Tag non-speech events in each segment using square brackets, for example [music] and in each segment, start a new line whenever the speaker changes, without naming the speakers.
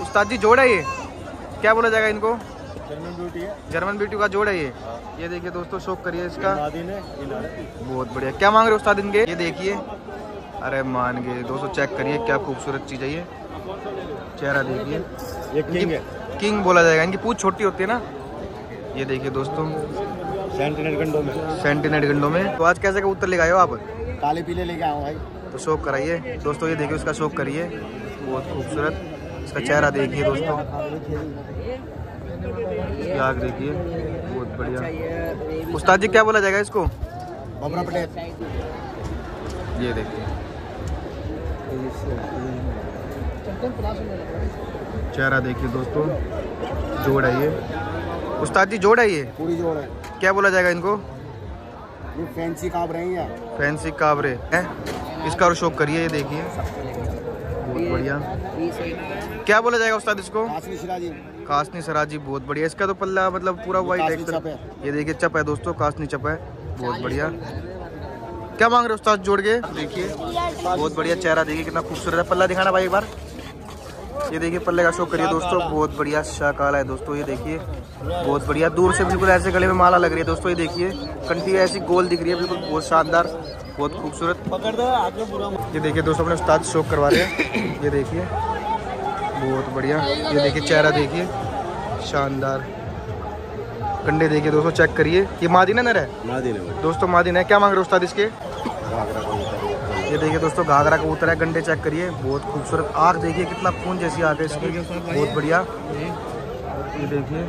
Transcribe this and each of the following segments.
उस्ताद जी जोड़ है ये? क्या बोला जाएगा इनको?
जर्मन ब्यूटी है।
जर्मन ब्यूटी का जोड़ है ये। ये देखिए दोस्तों शौक करिए इसका।
है।
बहुत बढ़िया। क्या मांग रहे उस्ताद इनके? ये देखिए। अरे मान गए दोस्तों चेक करिए क्या खूबसूरत चीज़ है ये। चेहरा देखिए।
ये किंग है।
किंग बोला जाएगा। इनकी पूछ छोटी होती है ना। ये देखिए दोस्तों।
सेंटिनेट गंडो में।
सेंटिनेट गंडों में। तो आज कैसे कबूतर ले आए हो आप?
काले पीले लेके आऊँ भाई।
तो शौक कराइए। दोस्तों ये देखिए उसका शौक करिए। बहुत खूबसूरत। इसका चेहरा देखिए दोस्तों। इसकी आग देखिए बहुत बढ़िया। उस्ताद जी क्या बोला जाएगा इसको? ये देखिए। चेहरा देखिए दोस्तों जोड़ है ये। उस्ताद जी जोड़ है ये?
पूरी जोड़ है।
क्या बोला जाएगा इनको?
ये फैंसी काब रही है
फैंसी काबरे हैं। इसका और शौक करिए ये देखिए। बहुत बढ़िया। क्या बोला जाएगा उस्ताद इसको? कासनी सराजी। बहुत बढ़िया। इसका तो पल्ला मतलब पूरा वाइट है। ये देखिए चप है दोस्तों कासनी चप है। बहुत बढ़िया। क्या मांग रहे हो उस्ताद जोड़ के? देखिए बहुत बढ़िया चेहरा देखिए कितना खूबसूरत है। पल्ला दिखाना भाई एक बार। ये देखिए पल्ले का शो करिए दोस्तों बहुत बढ़िया शाकाला है दोस्तों ये देखिए। बहुत बढ़िया दूर से बिल्कुल ऐसे गले में माला लग रही है दोस्तों ये देखिए। कंठी ऐसी गोल दिख रही है बिल्कुल बहुत शानदार बहुत खूबसूरत।
पकड़ दो
ये देखिए दोस्तों अपने उस्ताद शौक करवा रहे हैं। ये देखिए। बहुत बढ़िया। ये देखिए चेहरा देखिए। शानदार। कंडे देखिए दोस्तों चेक करिए। ये मादिन है नर है दोस्तों मादिन है क्या मांग रहे उस्ताद इसके? ये। देखिए दोस्तों घाघरा का कबूतर है। गंडे चेक करिए। बहुत खूबसूरत आग देखिए कितना खून जैसी आग है इसकी। बहुत बढ़िया। ये देखिए।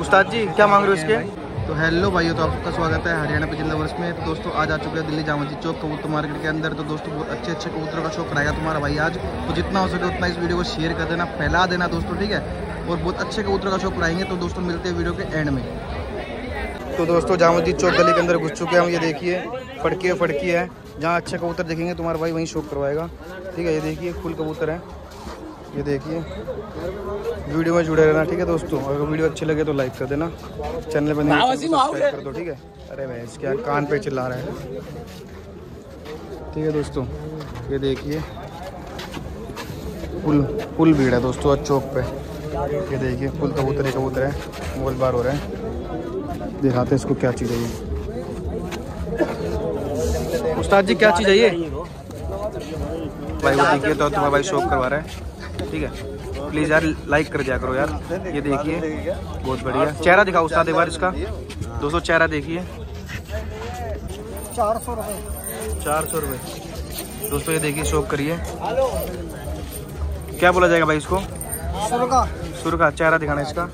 उस्ताद जी क्या मांग रहे हो इसके? तो हेलो भाइयों तो आपका स्वागत है हरियाणा पे जिला वर्ष में। तो दोस्तों, आज आ चुके हैं दिल्ली जामा मस्जिद चौक कबूतर मार्केट के अंदर। तो दोस्तों, बहुत अच्छे अच्छे कबूतरों का शो कराएगा तुम्हारा भाई आज। तो जितना हो सके उतना इस वीडियो को शेयर कर देना, फैला देना दोस्तों, ठीक है? और बहुत अच्छे कबूतरों का शो कराएँगे तो दोस्तों, मिलते हैं वीडियो के एंड में। तो दोस्तों जामा मस्जिद चौक गली के अंदर घुस चुके हैं ये देखिए, फड़की है फड़की है। जहाँ अच्छे कबूतर देखेंगे, तुम्हारा भाई वहीं शौक करवाएगा। ठीक है, ये देखिए, फुल कबूतर है। ये देखिए। वीडियो में जुड़े रहना ठीक है दोस्तों? अगर वीडियो अच्छी लगे तो लाइक कर देना। चैनल पर नहीं सब्सक्राइब कर दो ठीक है? अरे भैंस क्या कान पे चिल्ला रहा है। ठीक है दोस्तों ये देखिए। फुल फुल भीड़ है दोस्तों चौक पे। ये देखिए फुल कबूतर ही कबूतर है मोल बार हो रहे हैं। दिखाते हैं इसको क्या चीज़ है ये। उस्ताद जी क्या चीज़ है ये? भाई वो देखिए तो तुम्हारा भाई शौक करवा रहा है। ठीक है। प्लीज़ यार लाइक कर दिया करो यार। ये देखिए बहुत बढ़िया। चेहरा दिखाओ उस्ताद एक बार इसका। दोस्तों चेहरा देखिए।
चार सौ रुपये
चार सौ रुपये दोस्तों ये देखिए शौक करिए। क्या बोला जाएगा भाई इसको?
सुरका
सुर का चेहरा दिखाना इसका।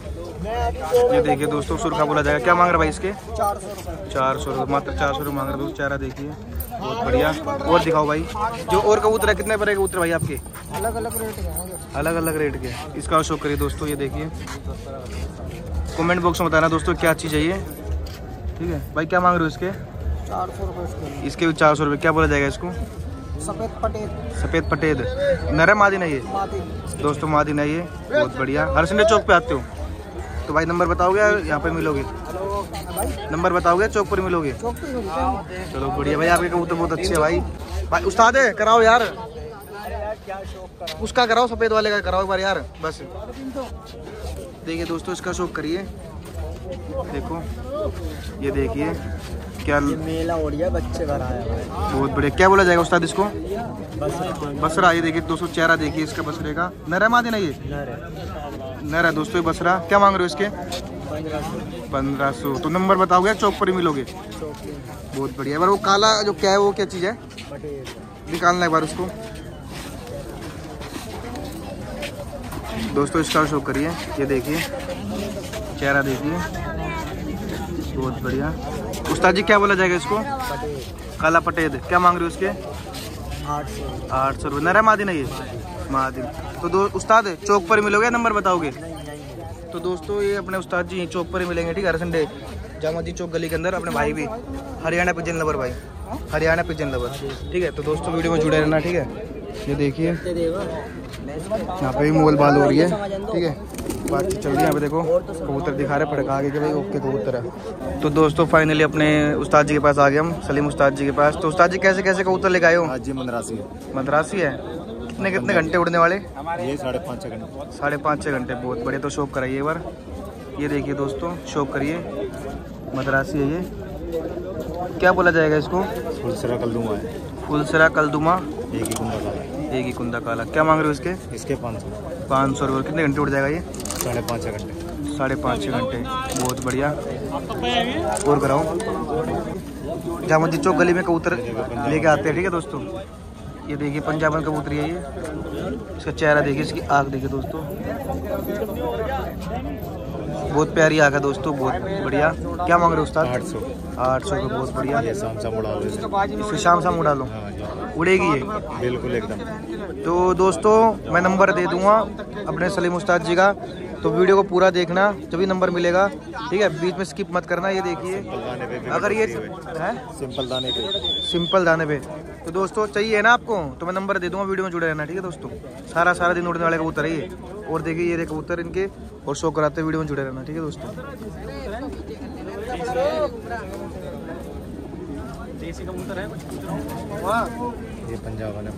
ये देखिए दोस्तों सुर का बोला जाएगा। क्या मांग रहा भाई इसके?
चार सौ रुपये
मात्र चार सौ रुपये मांग रहे दोस्तों चेहरा देखिए। बहुत बढ़िया। और दिखाओ भाई। जो और कबूतर है कितने पड़े कबूतर भाई आपके?
अलग अलग रेट है।
अलग अलग रेट के। इसका शो करिए दोस्तों ये देखिए। कमेंट बॉक्स में बताना दोस्तों क्या चीज़ ये? ठीक है? भाई क्या मांग रहे हो इसके?
चार सौ रुपये इसके।
भी चार सौ रुपये क्या बोला जाएगा इसको?
सफ़ेद पटेल।
सफ़ेद पटेद नरम मादी नहीं है दोस्तों मादी नहीं है। बहुत बढ़िया। हर संडे चौक पे आते हो? तो भाई नंबर बताओगे यहाँ पे मिलोगे। नंबर बताओगे? चौक पर मिलोगे? चलो बढ़िया। भाई आपके कबूतर बहुत अच्छे है भाई। भाई उस्ताद है कराओ यार। उसका कराओ सफ़ेद वाले का कराओ एक बार यार बस। देखिए दोस्तों इसका शौक करिए। देखो ये देखिए क्या
मेला हो रहा है बच्चे आया है।
बहुत बढ़िया। क्या बोला जाएगा उस्ताद इसको? बसरा। ये देखिए दोस्तों चेहरा देखिए इसका बसरे का। नर है मादी नहीं है। नर है दोस्तों ये बसरा। क्या मांग रहे हो इसके? पंद्रह सौ। तो नंबर बताओगे चौक पर ही मिलोगे? बहुत बढ़िया। वो काला जो क्या है वो क्या चीज़ है? निकालना एक बार उसको। दोस्तों, इसका शो करिए। ये देखिए। चेहरा देखिए। बहुत बढ़िया। उस्ताद जी, क्या बोला जाएगा इसको? काला पटेद क्या मांग रहे हो उसके?
आठ सौ
आठ सौ रुपये नरा है मादी तो दो उस्ताद, चौक पर मिलोगे नंबर बताओगे? तो दोस्तों, ये अपने उस्ताद जी चौक पर ही मिलेंगे, ठीक है? हर संडे जामा जी चौक गली के अंदर, अपने भाई भी। हरियाणा पिजन लवर भाई। Haryana pigeon lover. ठीक है? तो दोस्तों, वीडियो में जुड़े रहना, ठीक है? ये देखिए। यहाँ पे भी मोल बाल हो रही है ठीक है? बातचीत चल रही है यहाँ पे देखो कबूतर दिखा रहे पड़का आगे के भाई ओके कबूतर है। तो दोस्तों फाइनली अपने उस्ताद जी के पास आ गए हम सलीम उस्ताद जी के पास। तो उस्ताद जी कैसे कैसे कबूतर लेके आए हो?
आज जी मंदरासी।
मद्रासी है? कितने कितने घंटे उड़ने वाले?
ये साढ़े पाँच छः घंटे।
साढ़े पाँच छः घंटे बहुत बढ़िया। तो शौक कराइए एक बार। ये देखिए दोस्तों शौक करिए। मद्रासी है ये। क्या बोला जाएगा इसको?
फुलसरा कल दूँगा है।
फुलसरा कलदुमा
एक ही है
एक ही कुंदा काला। क्या मांग रहे हो इसके?
इसके पाँच सौ।
पाँच सौ रुपये कितने घंटे उठ जाएगा ये?
साढ़े पाँच छः घंटे।
साढ़े पाँच छः घंटे। बहुत बढ़िया। और कराओ। जामुदी चौक गली में कबूतर लेके आते हैं ठीक है दोस्तों? ये देखिए पंजाबन कबूतरी है ये। इसका चेहरा देखिए इसकी आग देखिए दोस्तों। बहुत प्यारी आँख है दोस्तों बहुत बढ़िया। क्या मांग रहे हो उस्ताद?
आठ सौ।
आठ सौ बहुत बढ़िया।
ये शाम शाम उड़ा लो इसे।
इसको शाम शाम उड़ा लो। उड़ेगी ये?
बिल्कुल एकदम।
तो दोस्तों मैं नंबर दे दूँगा अपने सलीम उस्ताद जी का। तो वीडियो को पूरा देखना जब नंबर मिलेगा ठीक है? बीच में स्किप मत करना ये देखिए।
भी
अगर ये।
है? सिंपल दाने पे।
सिंपल दाने पे। तो दोस्तों चाहिए ना आपको? तो मैं नंबर दे दूँगा वीडियो में जुड़े रहना ठीक है दोस्तों? सारा सारा दिन उड़ने वाले कबूतर है ये। और देखिए ये कबूतर इनके और शो कराते वीडियो में जुड़े रहना ठीक है दोस्तों?
ये पंजाबन है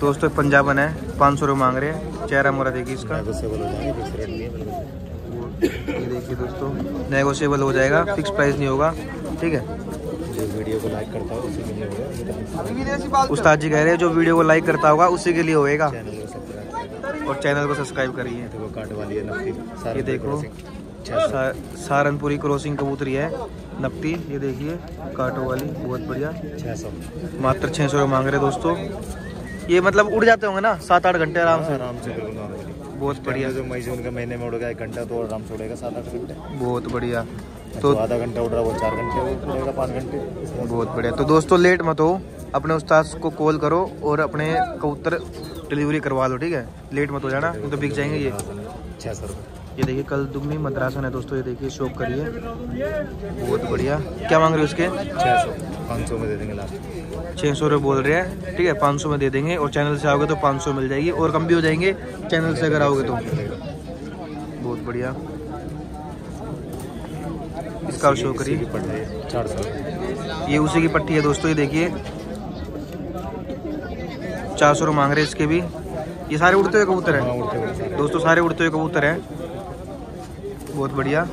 दोस्तों पंजाबन है पाँच सौ रुपये मांग रहे हैं। चेहरा मोरा देखिए इसका। ये देखिए दोस्तों नेगोशिएबल हो जाएगा फिक्स प्राइस नहीं होगा ठीक है?
जो वीडियो को लाइक करता है उसी के लिए होगा।
उस्ताद जी कह रहे हैं जो वीडियो को लाइक करता होगा उसी के लिए होएगा। और चैनल को सब्सक्राइब करिए।
देखो काट वाली है नफ्ती
ये देखो सहारनपुरी क्रॉसिंग कबूतरी है नपती ये देखिए काटो वाली बहुत बढ़िया।
छः सौ।
मात्र छः सौ मांग रहे दोस्तों। ये मतलब उड़ जाते होंगे ना सात आठ घंटे आराम से।
आराम से
बहुत बढ़िया
बढ़िया। जो मई जून के महीने में उड़ गया एक घंटा तो आराम से उड़ेगा सात आठ घंटे।
बहुत बढ़िया।
तो
तो
आधा घंटा उड़ रहा वो चार घंटे पाँच घंटे।
बहुत बढ़िया। तो दोस्तों लेट मत हो। अपने उस्ताद को कॉल करो और अपने कबूतर डिलीवरी करवा लो ठीक है? लेट मत हो जाना नहीं तो बिक जाएँगे ये।
छः सौ रुपये
ये देखिए कल दुमनी मद्रासन है दोस्तों ये देखिए शॉप करिए। बहुत बढ़िया। क्या मांग रहे हो उसके?
छः सौ। पाँच सौ में दे देंगे लास्ट
छः सौ रुपये बोल रहे हैं ठीक है? पाँच सौ में दे देंगे और चैनल से आओगे तो पाँच सौ मिल जाएगी और कम भी हो जाएँगे चैनल से अगर आओगे तो। बहुत बढ़िया। इसका शो करिए।
चार सौ
ये उसी की पट्टी है दोस्तों ये देखिए। चार सौ मांग रहे इसके भी। ये सारे उड़ते हुए कबूतर
हाँ?
हैं। दोस्तों सारे उड़ते हुए कबूतर हैं। बहुत बढ़िया।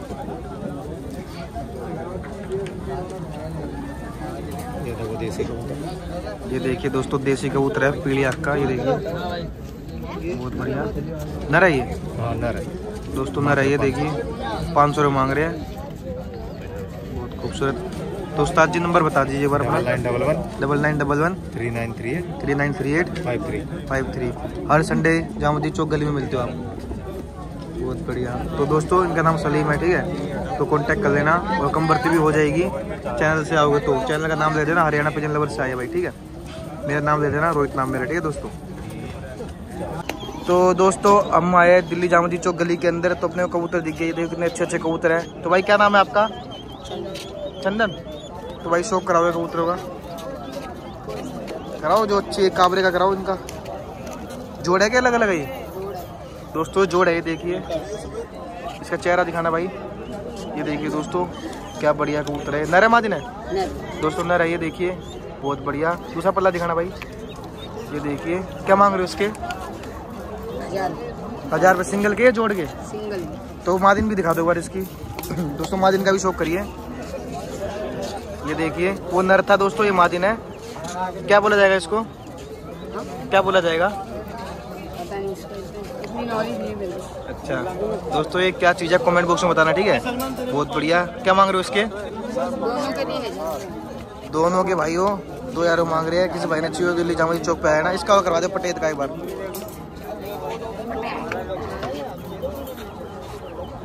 ये देखो देसी कबूतर।
ये देखिए दोस्तों देसी कबूतर है पीली आँख का ये देखिए। बहुत बढ़िया। नर है ये?
हाँ नर है।
दोस्तों नर है ये देखिए। पाँच सौ रुपये मांग रहे हैं। खूबसूरत। तो उस्ताद जी नंबर बता दीजिए बार
double nine double one
double nine double one
three nine three eight
three nine three eight
five three
five three हर संडे जामुदी चौक गली में मिलते हो आप। बहुत बढ़िया। तो दोस्तों इनका नाम सलीम है ठीक है? तो कांटेक्ट कर लेना और कम भर्ती भी हो जाएगी। चैनल से आओगे तो। चैनल का नाम ले देना हरियाणा पिजन लवर से आए भाई ठीक है? मेरा नाम ले देना रोहित नाम मेरा ठीक है दोस्तों? तो दोस्तों हम आए दिल्ली जामुदी चौक गली के अंदर। तो अपने कबूतर दिख गए देखो कितने अच्छे अच्छे कबूतर हैं। तो भाई क्या नाम है आपका? चंदन तो भाई शौक कराओ कबूतरों का। कराओ जो अच्छे काबरे का कराओ इनका। जोड़ है क्या अलग अलग है ये? दोस्तों जोड़ है ये देखिए। इसका चेहरा दिखाना भाई। ये देखिए दोस्तों क्या बढ़िया कबूतर है। नर है मादिन है दोस्तों नर है ये देखिए। बहुत बढ़िया। दूसरा पल्ला दिखाना भाई। ये देखिए क्या मांग रहे हो इसके
हज़ार।
हज़ार रुपये सिंगल के जोड़ के?
सिंगल।
तो मादिन भी दिखा दो बार इसकी। [clears throat] दोस्तों मादिन का भी शौक करिए। ये देखिए, वो नर था दोस्तों, ये मादिन है। क्या बोला जाएगा इसको? क्या बोला जाएगा? अच्छा दोस्तों, ये क्या चीज़ है? कमेंट बॉक्स में बताना, ठीक है? बहुत बढ़िया। क्या मांग रहे हो इसके?
दोनों के लिए है
दो यारों मांग रहे हैं। किसी भाई ने चाहिए दिल्ली जामुदी चौक पे आया ना, इसका करवा दो पटेत का एक बार।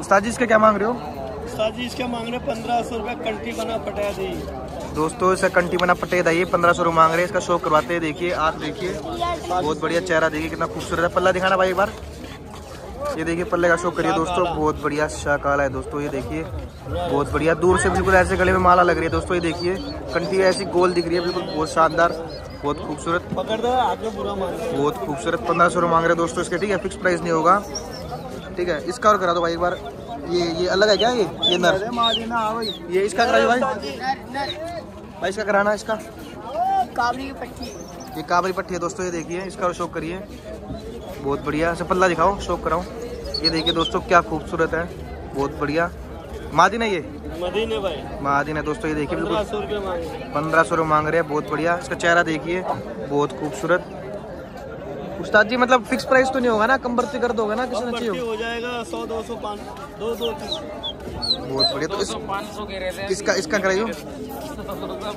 उस्ताद जी, इसके क्या मांग रहे हो?
साजी इसके मांग रहे पंद्रह सौ रुपये कंटी बना पटा दी।
दोस्तों इसे कंटी बना पटेत है ये पंद्रह सौ रुपये मांग रहे इसका शो करवाते हैं देखिए आप देखिए। बहुत बढ़िया चेहरा देखिए कितना खूबसूरत है। पल्ला दिखाना भाई एक बार। ये देखिए पल्ले का शो करिए दोस्तों। बहुत बढ़िया शाकाला है दोस्तों ये देखिए। बहुत बढ़िया। दूर से बिल्कुल ऐसे गले में माला लग रही है दोस्तों ये देखिए। कंटी ऐसी गोल दिख रही है बिल्कुल बहुत शानदार बहुत खूबसूरत। बहुत खूबसूरत पंद्रह सौ रुपये मांग रहे दोस्तों इसके ठीक है? फिक्स प्राइस नहीं होगा। ठीक है इसका और करा दो भाई एक बार। ये ये अलग है क्या ये? ये नर। ये इसका करा दो भाई भाई इसका कराना इसका?
काबरी की पट्टी।
ये काबरी पट्टी है दोस्तों ये देखिए इसका शौक करिए। बहुत बढ़िया। ऐसे पल्ला दिखाओ शौक कराओ ये देखिए दोस्तों क्या खूबसूरत है। बहुत बढ़िया। मादिन है? ये
मदीने भाई।
मादिन है दोस्तों ये देखिए बिल्कुल। पंद्रह सौ रुपये मांग रहे हैं बहुत बढ़िया। इसका चेहरा देखिए बहुत खूबसूरत। उस्ताद जी मतलब फिक्स प्राइस तो नहीं होगा ना? कम बढ़ती कर दोगे ना? किसी ने चाहिए
हो? जाएगा सौ दो सौ पाँच दो दो
बहुत बढ़िया तो इस, इसका इसका कराइयो।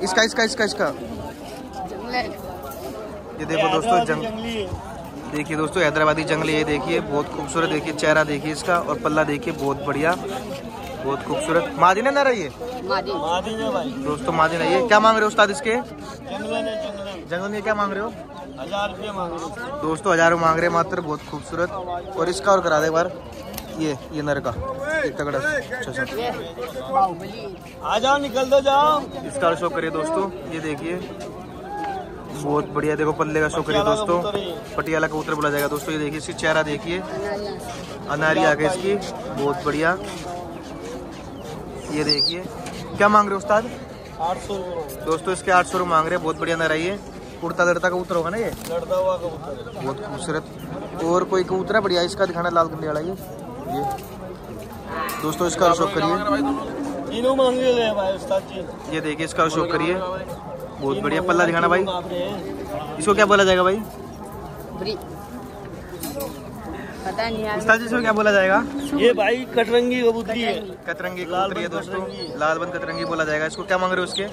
इसका इसका इसका इसका। ये देखो दोस्तों
हैदराबादी
जंग देखिए दोस्तों हैदराबादी जंगली ये देखिए बहुत खूबसूरत देखिए चेहरा देखिए इसका और पल्ला देखिए बहुत बढ़िया बहुत खूबसूरत। मादिन है ना रही है?
मादी।
दोस्तों मादिन है। क्या मांग रहे हो उस्ताद इसके? जंगल में क्या मांग रहे हो?
हज़ार रुपये मांग रहे हैं।
दोस्तों हज़ारों मांग रहे मात्र बहुत खूबसूरत। और इसका और करा दे एक बार। ये ये नर का। तगड़ा अच्छा
आ जाओ निकल दो जाओ।
इसका शो करिए दोस्तों। ये देखिए। बहुत बढ़िया देखो पल्ले का शो करिए दोस्तों। पटियाला कबूतर बोला जाएगा दोस्तों। ये देखिए इसकी चेहरा देखिए।
अनारिया
अनारी आ गई इसकी। बहुत बढ़िया। ये देखिए। क्या मांग रहे हो उस्ताद?
आठ सौ
दोस्तों इसके आठ सौ मांग रहे हैं। बहुत बढ़िया नर है ये। उड़ता दड़ता कबूतर होगा ना ये?
लड़ता हुआ कबूतर।
बहुत खूबसूरत। और कोई कबूतर है? बढ़िया इसका दिखाना लाल गंडे वाला ये। ये। दोस्तों इसका शौक करिए।
तीनों मांगे गए भाई उस्ताद जी।
ये देखिए इसका शौक करिए। बहुत बढ़िया पल्ला दिखाना भाई। इसको क्या बोला जाएगा भाई?
पता नहीं
उस्ताद जी इसको क्या बोला जाएगा?
ये भाई कटरंगी कबूतरी है।
कतरंगी
लाल
कबूतरी है दोस्तों। लाल बन कतरंगी बोला जाएगा। इसको क्या मांग रहे हो उसके?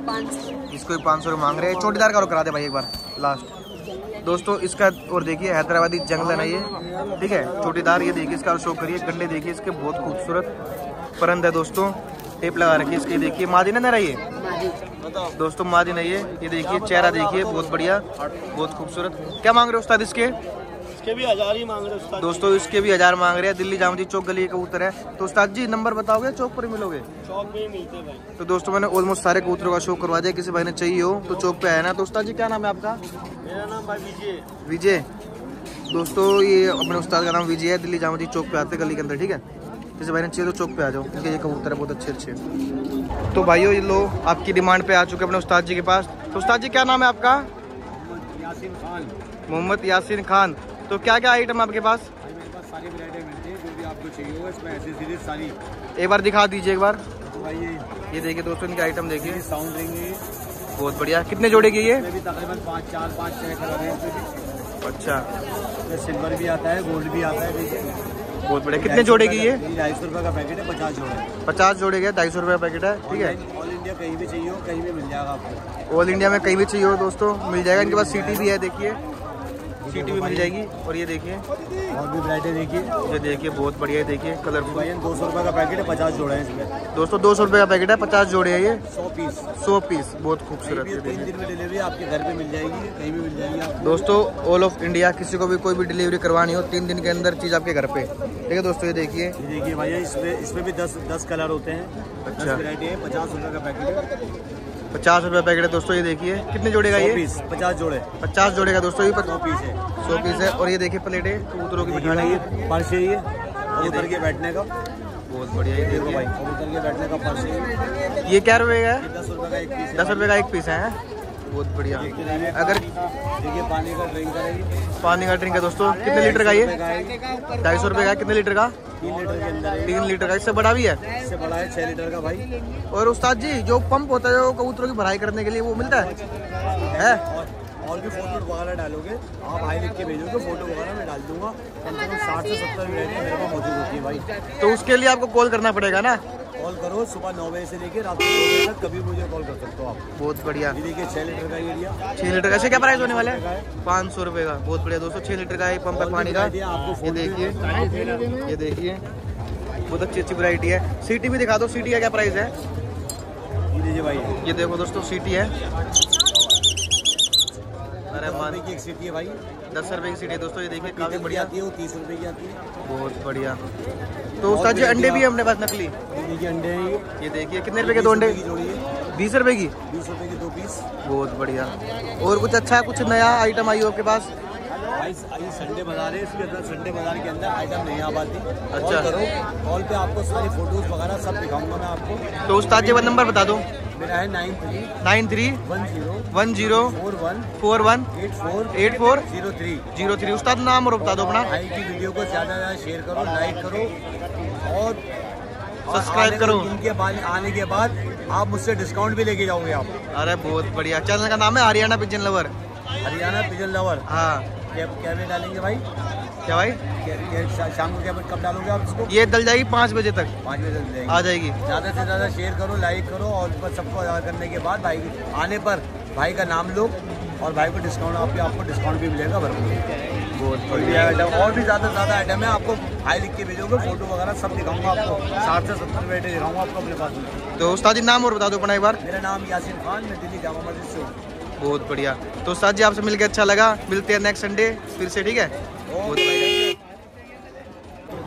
इसको भी पाँच सौ मांग रहे हैं। चोटीदार का करा दे भाई एक बार लास्ट दोस्तों इसका और देखिए हैदराबादी जंगल है ये। ठीक है चोटीदार ये देखिए इसका शो करिए। गंडे देखिए इसके बहुत खूबसूरत परंद है दोस्तों। टेप लगा रखी है इसके देखिए। मादी ना रही है? दोस्तों मादी नहीं है। ये देखिए चेहरा देखिए बहुत बढ़िया बहुत खूबसूरत। क्या मांग रहे हो उस्ताद इसके?
इसके भी हज़ार ही मांग रहे हैं
दोस्तों इसके भी हज़ार मांग रहे हैं। दिल्ली जामजी चौक गली का कबूतर है। तो उस्ताद जी नंबर बताओगे चौक पर मिलोगे?
चौक में ही मिलते हैं भाई।
तो दोस्तों मैंने ऑलमोस्ट सारे कबूतरों का शो करवा दिया। किसी भाई ने चाहिए हो तो चौक पे आया ना। तो उस्ताद जी क्या नाम है आपका?
मेरा नाम भाई विजय।
विजय। दोस्तों ये अपने उस्ताद का नाम विजय है। दिल्ली जामजी चौक पे आते गली के अंदर ठीक है? किसी भाई ने चाहिए तो चौक पे आ जाओ। क्योंकि ये कबूतर है बहुत अच्छे अच्छे। तो भाइयों ये लो आपकी डिमांड पे आ चुके अपने उस्ताद जी के पास। तो उस्ताद जी क्या नाम है आपका?
यासीन खान।
मोहम्मद यासिन खान। तो क्या क्या आइटम आपके पास?
भाई मेरे पास सारी वैरायटी मिलती है जो भी आपको चाहिए होगा इसमें ऐसी सारी।
एक बार दिखा दीजिए एक बार।
तो ये
ये देखिए दोस्तों इनकी आइटम देखिए।
साउंड रिंग
बहुत बढ़िया। कितने जोड़े की ये?
तकरीबन पाँच चार पाँच छः कलर है।
अच्छा।
सिल्वर भी आता है गोल्ड भी आता है देखिए।
बहुत बढ़िया। कितने जोड़े की ये?
ढाई सौ रुपये का पैकेट है पचास जोड़े
पचास जोड़े के ढाई सौ रुपये का पैकेट है ठीक है।
ऑल इंडिया कहीं भी चाहिए हो कहीं भी मिल जाएगा आपको।
ऑल इंडिया में कहीं भी चाहिए हो दोस्तों मिल जाएगा। इनके पास सीटी भी है देखिए। सीटी भी मिल जाएगी। और ये देखिए।
और भी वैरायटी देखिए।
ये देखिए बहुत बढ़िया है देखिए कलरफुल
दो सौ रुपये का पैकेट है पचास जोड़े हैं इसमें।
दोस्तों दो सौ रुपये का पैकेट है पचास जोड़े है ये।
सौ पीस।
सौ पीस बहुत खूबसूरत है
तीन दिन में डिलीवरी आपके घर पे मिल जाएगी कहीं भी मिल जाएगी
दोस्तों ऑल ऑफ़ इंडिया किसी को भी कोई भी डिलीवरी करवानी हो तीन दिन के अंदर चीज़ आपके घर पे। ठीक है दोस्तों ये देखिए।
देखिए भैया इसमें इसमें भी दस दस कलर होते हैं।
अच्छा।
वैरायटी है पचास रुपये का पैकेट है।
पचास रुपये पैकेट है दोस्तों ये देखिए। कितने जोड़े का ये?
पीस पचास जोड़े।
पचास जोड़े का दोस्तों ये पर...
सौ पीस है।
सौ पीस है। और ये देखिए प्लेटें कबूतरों की बिठाने
ये पर्स है ये। कबूतर के बैठने का।
बहुत बढ़िया ये
देखो भाई। कबूतर के बैठने का पर्स ये
ये क्या रुपये का है?
दस रुपये का एक पीस
दस रुपये का एक पीस है? बहुत बढ़िया। अगर
देखिए पानी का ड्रिंक करेगी।
पानी का ड्रिंक है दोस्तों कितने लीटर का ये? ढाई सौ रुपये का कितने लीटर का?
तीन लीटर के अंदर
तीन लीटर का इससे बड़ा भी है?
इससे बड़ा है छः लीटर का भाई।
और उस्ताद जी जो पंप होता है जो कबूतरों की भराई करने के लिए वो मिलता है? है?
और भी फ़ोटो वगैरह डालोगे आप हाई लिख के भेजोगे फ़ोटो वगैरह मैं डाल दूँगा। कम से कम साठ से सत्तर मेरे पास मौजूद होती है भाई।
तो उसके लिए आपको कॉल करना पड़ेगा ना?
कॉल करो सुबह नौ बजे से लेके रात नौ बजे तक कभी मुझे कॉल कर सकते हो आप।
बहुत बढ़िया।
ये देखिए छः लीटर का एरिया
छः लीटर का। ऐसे क्या प्राइस होने वाला है? पाँच सौ रुपए का। बहुत बढ़िया दोस्तों छः लीटर का पंप है पानी का। ये देखिए ये देखिए। बहुत अच्छी अच्छी वैरायटी है। सीटी भी दिखा दो। सिटी का क्या प्राइस है?
ये
देखो दोस्तों सिटी है। अरे मान
की एक सीटी है भाई।
दस रुपये की सीटी है दोस्तों ये देखिए काफ़ी बढ़िया।
आती है वो तीस रुपए की आती है।
बहुत बढ़िया। तो उस्ताद जी अंडे भी है अपने पास नकली?
ये अंडे हैं ये।
देखिए कितने रुपए के दो अंडे? बीस रुपए की?
बीस रुपए के दो पीस।
बहुत बढ़िया। और कुछ अच्छा कुछ नया आइटम आई हो आपके पास?
भाई संडे बाज़ार है इसके अंदर संडे बाज़ार के अंदर आइटम नहीं आ पाती।
अच्छा।
करो कॉल पे आपको सारी फ़ोटोज़ वगैरह सब दिखाऊँगा मैं आपको।
तो उस्ताद जी नंबर बता दो।
मेरा है nine three
nine three
one zero
one zero
four one
four one
eight four
eight four
zero three
zero three. उस्ताद नाम और बता दो अपना।
की वीडियो को ज़्यादा ज़्यादा शेयर करो लाइक करो और
सब्सक्राइब करो।
इनके बाद आने के बाद आप मुझसे डिस्काउंट भी लेके जाओगे आप।
अरे बहुत बढ़िया। चैनल का नाम है Haryana pigeon lover.
Haryana pigeon lover.
हाँ।
क्या क्या डालेंगे भाई?
क्या भाई?
शाम को क्या कब डालोगे आप इसको?
ये डल जाएगी पाँच बजे तक।
पाँच बजे तक
आ जाएगी।
ज़्यादा से ज़्यादा शेयर करो लाइक करो और बस सबको करने के बाद भाई आने पर भाई का नाम लो और भाई को डिस्काउंट आपके आपको डिस्काउंट भी मिलेगा भरपूर। और भी आइटम और भी ज़्यादा ज़्यादा आइटम है आपको भाई लिख के भेजोगे फ़ोटो वगैरह सब दिखाऊँगा आपको। साठ से सत्तर मिनट दिखाऊँगा आपको अपने पास
तो उस्ताद जी नाम और बता दो अपना एक बार।
मेरा नाम यासीन खान मैं दिल्ली जामा मस्जिद से हूँ।
बहुत बढ़िया। तो उस्ताद जी आपसे मिलकर अच्छा लगा। मिलते हैं नेक्स्ट संडे फिर से ठीक है? बहुत बढ़िया।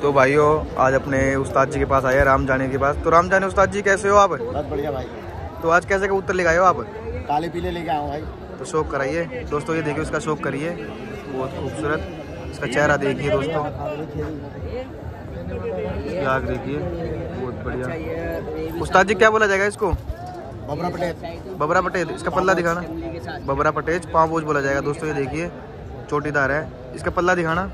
तो भाइयों आज अपने उस्ताद जी के पास आए राम जाने के पास। तो राम जाने उस्ताद जी कैसे हो आप?
बहुत बढ़िया भाई।
तो आज कैसे कबूतर ले आए हो आप?
काले पीले लेके आऊँ भाई।
तो शौक कराइए। दोस्तों ये देखिए उसका शौक करिए। बहुत खूबसूरत। इसका चेहरा देखिए दोस्तों। इसकी आग देखिए। बहुत बढ़िया। उस्ताद जी क्या बोला जाएगा इसको?
बबरा पटेज
बबरा पटेल। इसका पल्ला दिखाना। बबरा पटेज पाँव बोझ बोला जाएगा दोस्तों ये देखिए। चोटीदार है। इसका पल्ला दिखाना।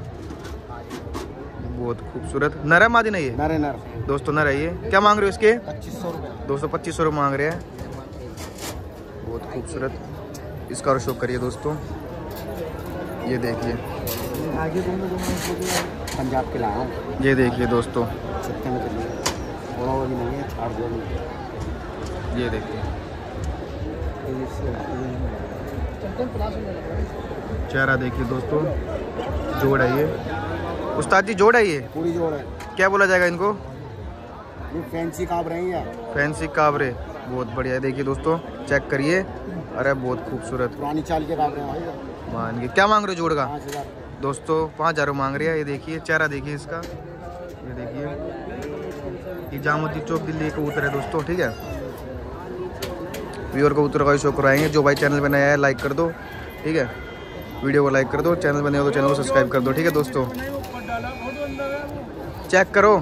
बहुत खूबसूरत। नर है मादी नहीं है?
नरे नर।
दोस्तों नर है ये। क्या मांग रहे हो इसके?
पच्चीस सौ रुपये
दो सौ पच्चीस सौ रुपये मांग रहे हैं। बहुत खूबसूरत। इसका और शो करिए दोस्तों। ये देखिए।
पंजाब के लाया
ये देखिए दोस्तों। ये देखिए। चेहरा देखिए दोस्तों। जोड़ है ये। उस्ताद जी जोड़ है ये?
पूरी जोड़ है।
क्या बोला जाएगा इनको?
ये फैंसी काब रही है
फैंसी काबरे बहुत बढ़िया देखिए दोस्तों चेक करिए। अरे बहुत खूबसूरत।
पुरानी चाल के काब रहे भाई
मान के क्या मांग रहे हो जोड़ का? दोस्तों पाँच हज़ार मांग रहे हैं ये देखिए चेहरा देखिए इसका। ये देखिए। ये जामुद्दी चौक दिल्ली का कबूतर है दोस्तों ठीक है? व्यूअर कबूतर का शो कराएँगे जो भाई चैनल पे नया है लाइक कर दो ठीक है? वीडियो को लाइक कर दो चैनल नए हो तो चैनल को सब्सक्राइब कर दो ठीक है दोस्तों? चेक करो।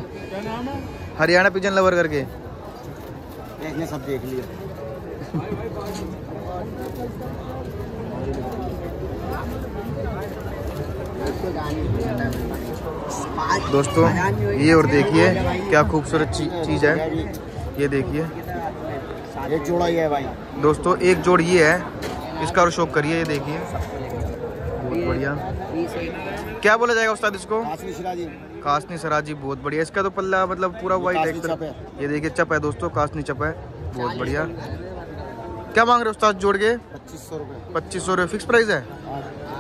हरियाणा पिजन लवर करके।
इसने सब देख लिया।
दोस्तों ये और देखिए क्या खूबसूरत चीज़ है। ये देखिए।
एक जोड़ा ही है भाई।
दोस्तों एक जोड़ ये है। इसका और शौक करिए ये देखिए। बहुत बढ़िया। क्या बोला जाएगा उस्ताद इसको? कासनी सराजी बहुत बढ़िया। इसका तो पल्ला मतलब पूरा वाइट है। ये देखिए चप है दोस्तों कासनी चप है। बहुत बढ़िया। क्या मांग रहे उस्ताद जोड़ के?
पच्चीस सौ रुपये
पच्चीस सौ रुपये फिक्स प्राइस है?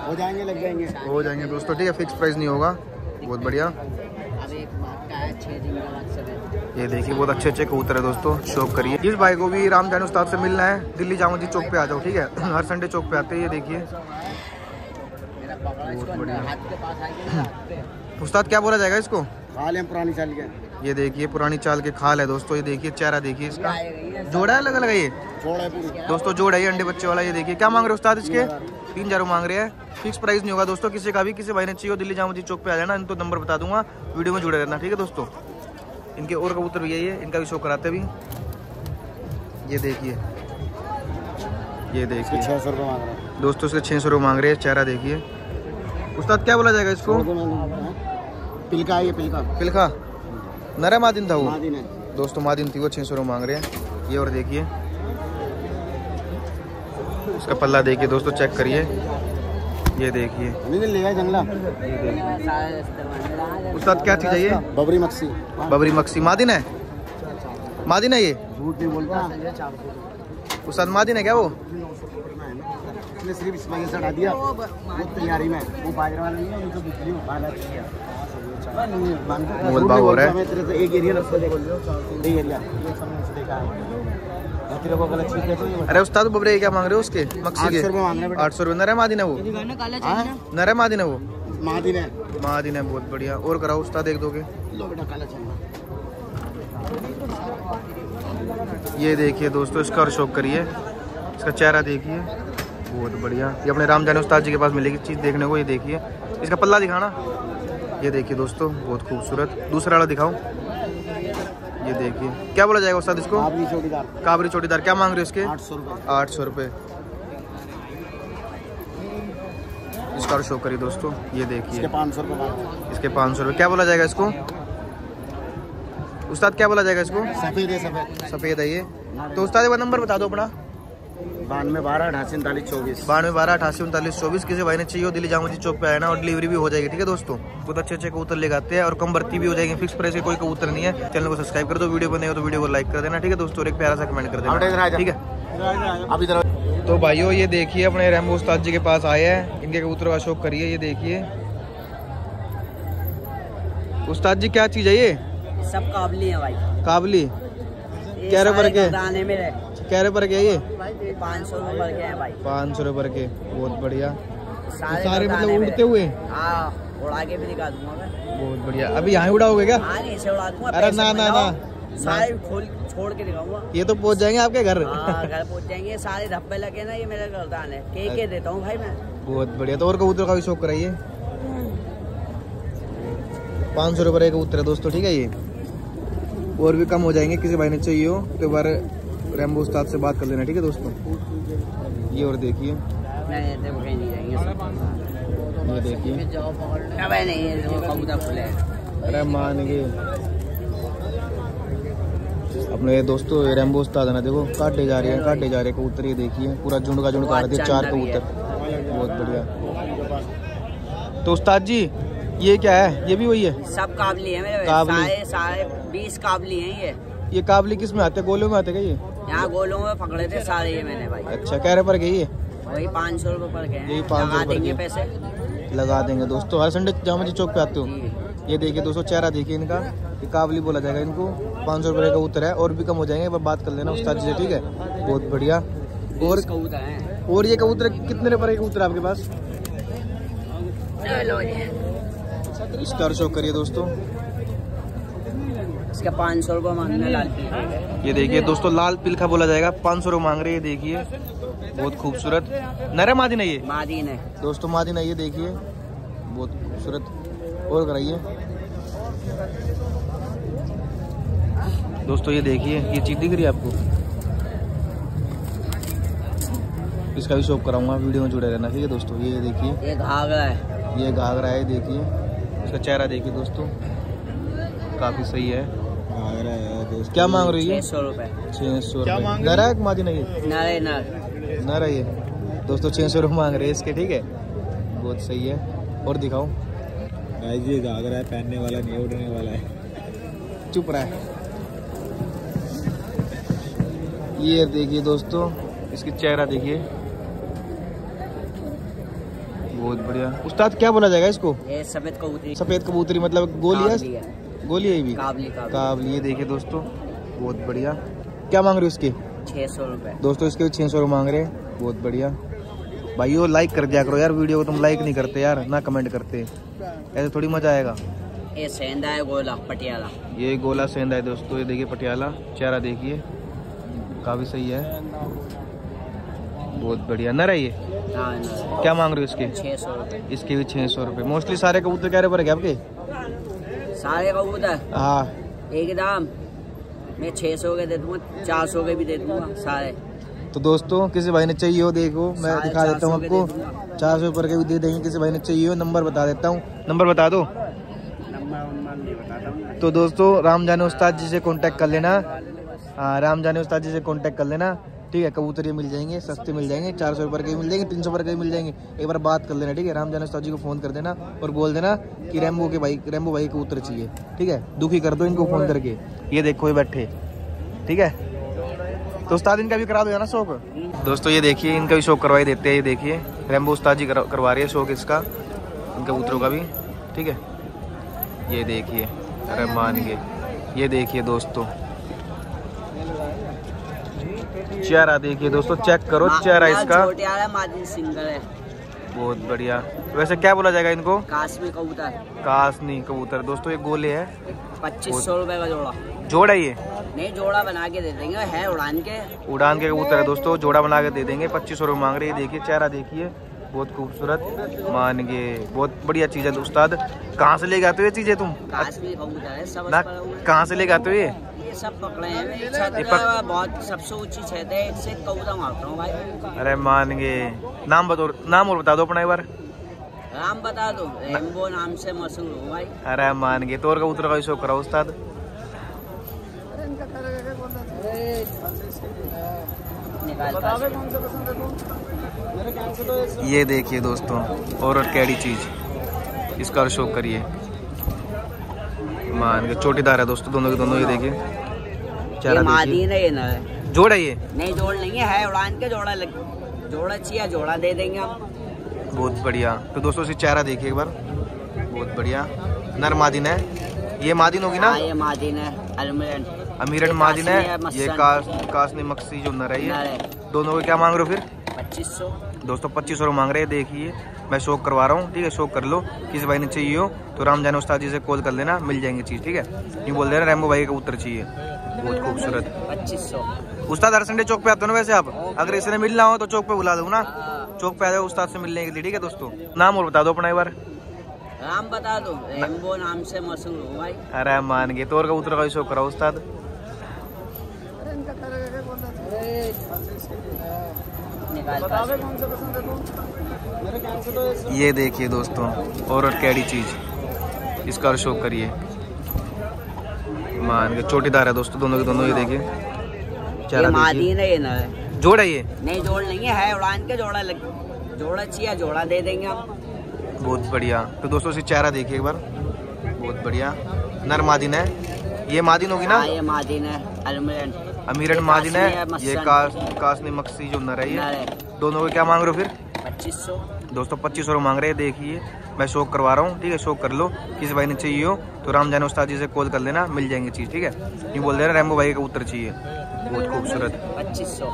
हो जाएँगे लग जाएँगे।
हो जाएँगे दोस्तों ठीक है फिक्स प्राइस नहीं होगा। बहुत बढ़िया।
है है।
ये देखिए बहुत अच्छे अच्छे कबूतर है दोस्तों शौक करिए। जिस भाई को भी राम जान उस्ताद से मिलना है दिल्ली जामा जी चौक पे आ जाओ ठीक है? [clears throat] हर संडे चौक पे आते हैं ये देखिए।
इसको
बढ़िया। उस्ताद क्या बोला जाएगा इसको?
खा लें पुरानी चाल के।
ये देखिए पुरानी चाल के खाल है दोस्तों ये देखिए चेहरा देखिए इसका। जोड़ा है अलग अलग है ये?
है
दोस्तों जोड़ है अंडे बच्चे वाला ये देखिए। क्या मांग रहे हो उस्ताद इसके? तीन हज़ार मांग रहे हैं। फिक्स प्राइस नहीं होगा दोस्तों किसी का भी किसी भाई ने चाहिए दिल्ली जामा जी चौक पे आ जाना इनको नंबर बता दूँगा वीडियो में जुड़े रहना ठीक है दोस्तों? इनके और कबूतर भी यही है इनका भी शो कराते भी। ये देखिए। ये देखिए।
छः सौ रुपये मांग रहे हैं।
दोस्तों इसके छः सौ रुपये मांग रहे हैं चेहरा देखिए। उस्ताद क्या बोला जाएगा इसको?
पिलका है ये पिलका।
पिलखा नरा मादिन था वो।
मादिन है।
दोस्तों मादिन थी वो छः सौ मांग रहे हैं। ये और देखिए। उसका पल्ला देखिए दोस्तों चेक करिए। ये देखिए।
ले गए जंगला।
सारे
उस्ताद क्या चीज़ है ये?
बबरी मक्सी।
बबरी मक्सी। मादिन है? मादिन है ये?
झूठ नहीं बोलता।
उस्ताद मादिन है क्या वो?
सिर्फ़ इस वजह दिया। वो तैयारी में वो बाजरा वाला नहीं है उनको बिजली
मोल भाव हो रहा है।
एक एरिया है। को हूँ।
अरे उस्ताद बबरे क्या मांग रहे हो उसके? मक्सी
800 रुपये मांग रहे हैं
के आठ सौ रुपये। नर मादिन है वो?
काला?
नर है? मादिन है वो?
महादिन है।
मादिन है बहुत बढ़िया। और कराओ उस्ताद एक दोगे
लो बेटा काला चलना
ये देखिए दोस्तों इसका और शौक करिए। इसका चेहरा देखिए। बहुत बढ़िया। ये अपने राम जाने उस्ताद जी के पास मिलेगी चीज़ देखने को ये देखिए। इसका पल्ला दिखाना। ये देखिए दोस्तों बहुत खूबसूरत। दूसरा वाला दिखाओ ये देखिए। क्या बोला जाएगा उस्ताद इसको? काबरी चोटीदार क्या मांग रहे हो इसके?
आठ सौ रुपये
इसका शो करिए दोस्तों। ये देखिए।
पाँच सौ रुपये
इसके पाँच सौ रुपये क्या बोला जाएगा इसको? उस्ताद क्या बोला जाएगा इसको?
सफ़ेद है सफ़ेद।
सफ़ेद है ये। तो उस्ताद एक बार नंबर बता दो अपना।
बानवे बारह अठासी उनतालीस चौबीस।
बानवे बारह अठासी उनतालीस चौबीस। किसी भाई ने चाहिए हो दिल्ली जामा चौक पे आए ना और डिलीवरी भी हो जाएगी ठीक है दोस्तों? बहुत अच्छे अच्छे कबूतर लेके आते हैं और कम भर्ती भी हो जाएगी। फिक्स प्राइस के कोई कबूतर नहीं है। चैनल को सब्सक्राइब कर दो वीडियो बने हो तो वीडियो को लाइक कर देना ठीक है दोस्तों? एक प्यारा सा कमेंट कर देना ठीक है?
इधर
तो भाइयों ये देखिए अपने रेमबो उस्ताद जी के पास आए हैं। इनके कबूतरों का शौक करिए ये देखिए। उस्ताद जी क्या चीज़ है ये?
सब काबली है भाई।
काबली? क्या
सारे
के?
दाने में है
क्या रुपये पर के ये?
पाँच सौ रुपए के हैं भाई।
पाँच सौ रुपये पर के बहुत बढ़िया।
सारे
सारे मतलब उड़ते हुए?
हाँ उड़ा के भी दिखा दूँगा मैं।
बहुत बढ़िया। अभी यहाँ उड़ाओगे क्या?
हाँ उड़ा दूँगा।
अरे ना, ना, ना।
सारे खोल छोड़ के दिखाऊँगा।
ये तो पहुँच जाएँगे आपके घर।
हाँ घर पहुँच जाएँगे। सारे धब्बे लगे ना ये मेरे गर्दान है। के के देता हूँ भाई मैं।
बहुत बढ़िया। तो और कबूतर का भी शौक कराइए। पाँच सौ रुपये का कबूतर है दोस्तों ठीक है ये? और भी कम हो जाएँगे किसी भाई ने चाहिए हो तो बार रेमबो उस्ताद से बात कर लेना ठीक है दोस्तों? ये और देखिए।
नहीं देखो कहीं नहीं जाएँगे।
ये देखिए अरे मान गए अपने ये दोस्तों रेमबो उस्ताद है ना देखो काटे जा रहे हैं काटे जा रहे हैं कबूतर ये देखिए पूरा झुंड का झुंड काट दिया चार। कबूतर। बहुत बढ़िया। तो उस्ताद जी ये क्या है? ये भी वही है?
सब काबली है मेरे
काबली।
सारे सारे बीस काबली हैं ये।
ये काबली किसमें आते हैं? गोलों में आते हैं क्या ये?
यहाँ गोलों में पकड़े थे सारे ये मैंने भाई।
अच्छा कह रहे पर गई है?
वही पाँच सौ रुपये पर गए
यही 500
लगा देंगे पैसे।
लगा देंगे दोस्तों। हर संडे जामा जी चौक पे आते हो? ये देखिए दोस्तों चेहरा देखिए इनका ये काबली बोला जाएगा इनको। पाँच सौ रुपये का उत्तर है और भी कम हो जाएँगे बार बात कर लेना उस्ताद जी से ठीक है? बहुत बढ़िया। और
कबूतर हैं
और ये कबूतर कितने रुपये का कबूतर है आपके पास? इसका शौक करिए दोस्तों।
इसका पाँच सौ रुपये मांगने लाल पीले।
ये देखिए दोस्तों लाल पिलखा बोला जाएगा पाँच सौ रुपये मांग रहे हैं ये देखिए। बहुत खूबसूरत। नरम आदि नहीं है
मादीन है।
दोस्तों मादिन ये देखिए। बहुत खूबसूरत। और कराइए। दोस्तों ये देखिए ये चीज़ दिख रही है आपको? इसका भी शौक कराऊँगा वीडियो में जुड़े रहना ठीक है दोस्तों? ये देखिए।
ये घाघरा है।
ये घाघरा है देखिए। इसका चेहरा देखिए दोस्तों। काफ़ी सही है। क्या मांग रही है?
छह सौ रुपये
छह सौ रुपये नरा है मादिन ये
नरे नर।
ना रही है दोस्तों छह सौ रुपये मांग रहे हैं इसके ठीक है? बहुत सही है। और दिखाओ।
भाई जी घाघरा है पहनने वाला नहीं उड़ने वाला है।
चुप रहा है। ये देखिए दोस्तों इसकी चेहरा देखिए। बहुत बढ़िया। उस्ताद क्या बोला जाएगा इसको?
ये सफ़ेद कबूतरी।
सफ़ेद कबूतरी मतलब गोली है। गोली है भी?
काबली काबली।
काबली ये देखिए दोस्तों बहुत बढ़िया। क्या मांग रहे हो इसके
छह सौ रुपये
दोस्तों इसके छः सौ मांग रहे हैं बहुत बढ़िया। भाइयों लाइक कर दिया करो यार वीडियो को तुम लाइक नहीं करते यार ना कमेंट करते। ऐसे थोड़ी मज़ा आएगा।
ये सेंधा है गोला पटियाला।
ये गोला सेंधा है दोस्तों ये देखिए पटियाला चेहरा देखिए। काफ़ी सही है। बहुत बढ़िया। न रही है
हाँ
क्या मांग रहे हो इसके?
छह सौ रुपये
इसके भी छः सौ रुपये मोस्टली सारे कबूतर कह रहे पर है क्या आपके?
सारे कबूतर
हाँ।
एक दाम? मैं छह सौ के दे दूँगा चार सौ के भी दे दूँगा सारे।
तो दोस्तों किसी भाई ने चाहिए हो देखो मैं दिखा देता हूँ आपको। चार सौ पर के भी दे देंगे किसी भाई ने चाहिए हो नंबर बता देता हूँ। नंबर बता दो। तो दोस्तों राम जाने उस्ताद जी से कांटेक्ट कर लेना। हाँ राम जाने उस्ताद जी से कांटेक्ट कर लेना। ठीक है कबूतर ये मिल जाएँगे सस्ते मिल जाएँगे चार सौ रुपये के मिल जाएँगे तीन सौ रुपये के भी मिल जाएँगे। एक बार बात कर लेना ठीक है? राम जाने उस्ताद जी को फ़ोन कर देना और बोल देना कि रेम्बो के भाई रेम्बो भाई कबूतर चाहिए ठीक है? दुखी कर दो इनको फ़ोन करके। ये देखो ये बैठे ठीक है? तो उस्ताद इनका भी करा दो ना शौक? दोस्तों ये देखिए इनका भी शौक करवाई देते हैं ये देखिए। रेम्बो उस्ताद जी करवा रही है शौक इसका इन कबूतरों का भी ठीक है? ये देखिए अरे मान गए ये देखिए दोस्तों। चेहरा देखिए दोस्तों चेक करो चेहरा इसका।
सिंगल है।
बहुत बढ़िया। वैसे क्या बोला जाएगा इनको?
काश्मी कबूतर।
कासनी कबूतर। दोस्तों ये गोले है।
पच्चीस सौ रूपए का जोड़ा।
जोड़ा ये?
नहीं जोड़ा बना के दे देंगे। है उड़ान के।
उड़ान के कबूतर है दोस्तों जोड़ा बना के दे देंगे। पच्चीस सौ रुपये मांग रहे हैं। देखिए चेहरा देखिए। बहुत खूबसूरत। मान गए। बहुत बढ़िया चीज़ है उस्ताद। कहाँ से लेके आते हो ये चीज़ें तुम?
है
कहाँ से लेके आते हो ये?
सब पकड़े हैं। छत बहुत सबसे ऊँची छत है एक से कौदा मारता हूँ भाई।
अरे मान गए नाम बताओ नाम और बता दो अपना एक बार।
नाम बता दो। रेम्बो नाम से मशहूर हूँ भाई।
अरे मान गए तो और कबूतर का शो कराओ उस्ताद। ये देखिए दोस्तों और और कैडी चीज़। इसका शो करिए। मान के चोटीदार है दोस्तों दोनों के दोनों ये देखिए।
मादी
देखिए। जोड़ है ये?
नहीं जोड़ नहीं है है उड़ान के जोड़ा लग जोड़ा चाहिए जोड़ा दे देंगे हम
बहुत बढ़िया। तो दोस्तों इसे चारा देखिए एक बार। बहुत बढ़िया। नर मादिन है? ये मादिन होगी ना?
हाँ ये मादिन है अलमरन
अमीरन मादिन है? ये। कास कासनी मक्सी जो नर है ये। दोनों को क्या मांग रहे हो फिर?
पच्चीस सौ।
दोस्तों पच्चीस सौ मांग रहे हैं देखिए मैं शौक करवा रहा हूँ ठीक है शौक कर लो किसी भाई ने चाहिए हो तो राम जाने उस्ताद जी से कॉल कर लेना मिल जाएँगे चीज़ ठीक है? यूँ बोल देना रैम्बो भाई का उत्तर चाहिए। बहुत खूबसूरत।
पच्चीस सौ
उस्ताद हर संडे चौक पे आते हो ना वैसे आप? अगर इसे ने मिलना हो तो चौक पे बुला दो ना? चौक पे आ जाओ उस्ताद से मिलने के लिए ठीक है दोस्तों? नाम और बता दो अपना एक बार।
नाम बता दो। रेम्बो नाम से मशहूर हूँ भाई।
अरे मान गए तो और कबूतर का शौक कराओ उस्ताद।
है।
ये देखिए दोस्तों और और कैडी चीज़। इसका शो करिए। मान के चोटीदार है दोस्तों दोनों के दोनों ये देखिए।
ये
चारा देखिए।
नहीं है ना। है
जोड़ है ये?
नहीं जोड़ नहीं है है उड़ान के जोड़ा लग जोड़ा चाहिए जोड़ा दे देंगे हम
बहुत बढ़िया। तो दोस्तों इसे चारा देखिए एक बार। बहुत बढ़िया। नर मादिन है। ये मादिन होगी ना?
हाँ ये मादिन है अलमरन
अमीरन
ये
मादिन
है,
है ये कास कासनी मक्सी जो नर है ये। दोनों को क्या मांग रहे हो फिर?
पच्चीस सौ।
दोस्तों पच्चीस सौ मांग रहे हैं। देखिए मैं शौक करवा रहा हूँ ठीक है? शौक कर लो। किसी भाई ने चाहिए हो तो राम जाने उस्ताद जी से कॉल कर लेना मिल जाएँगे चीज़ ठीक है? यूँ बोल देना रैम्बो भाई का उत्तर चाहिए। बहुत खूबसूरत।
पच्चीस सौ।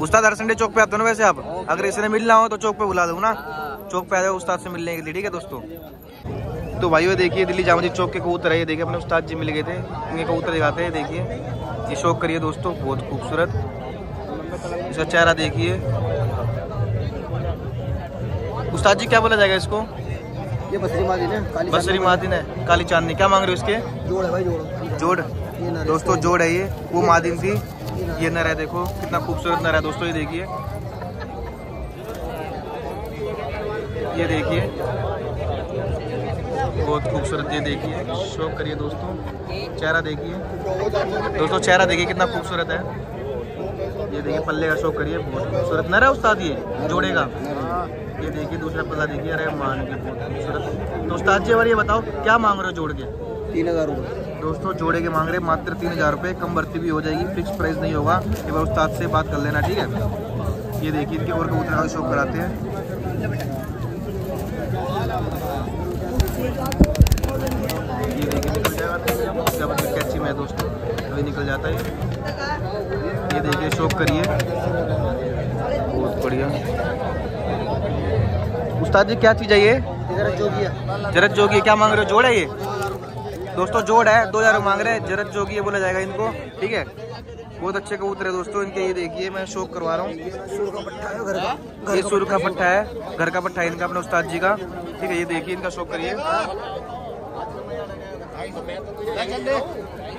उस्ताद हर संडे चौक पे आते हो ना वैसे आप? अगर इसे ने मिलना हो तो चौक पे बुला दो ना। चौक पे आ जाओ उस्ताद से मिलने के लिए ठीक है दोस्तों? तो भाइयों देखिए दिल्ली जामा चौक के कबूतर है। ये देखिए अपने उस्ताद जी मिल गए थे। इनके कबूतर दिखाते हैं देखिए। ये शौक करिए दोस्तों बहुत खूबसूरत। इसका चेहरा देखिए। उस्ताद जी क्या बोला जाएगा इसको?
ये बसरी मादी है काली
बसरी मादिन है काली चांदनी। क्या मांग रहे हो इसके?
जोड़ है भाई जोड़।
जोड़। दोस्तों जोड़ है ये। वो मादिन थी। ये नर है देखो कितना खूबसूरत नर है दोस्तों ये देखिए। ये देखिए। बहुत खूबसूरत ये देखिए शौक करिए दोस्तों। चेहरा देखिए। दोस्तों चेहरा देखिए कितना खूबसूरत है। ये देखिए पल्ले का शौक करिए बहुत खूबसूरत। नर है उस्ताद ये? जोड़ेगा? ये देखिए दूसरा पल्ला देखिए। अरे मान के बहुत खूबसूरत। तो उस्ताद जी और ये बताओ क्या मांग रहे हो जोड़ के?
तीन हज़ार रुपये
दोस्तों जोड़े के मांग रहे मात्र तीन हज़ार रुपये कम भर्ती भी हो जाएगी फिक्स प्राइस नहीं होगा। एक बार उस्ताद से बात कर लेना ठीक है? ये देखिए इनके और कबूतर का शौक कराते हैं ये देखिए निकल जाएगा जब कैची में है दोस्तों अभी निकल जाता है। ये। देखिए शौक करिए। बहुत बढ़िया। उस्ताद जी क्या चीज़ है ये? जरत जोगी है, क्या मांग रहे हो? जोड़ है ये? दोस्तों जोड़ है। दो हज़ार मांग रहे हैं। जरत जोगी है बोला जाएगा इनको। ठीक है? बहुत अच्छे कबूतर है दोस्तों इनके। ये देखिए मैं शौक करवा रहा हूँ।
सूर पट्टा है घर का
ये सुर का पट्टा है। घर का पट्टा है इनका अपने उस्ताद जी का। ठीक है ये देखिए इनका शौक करिए।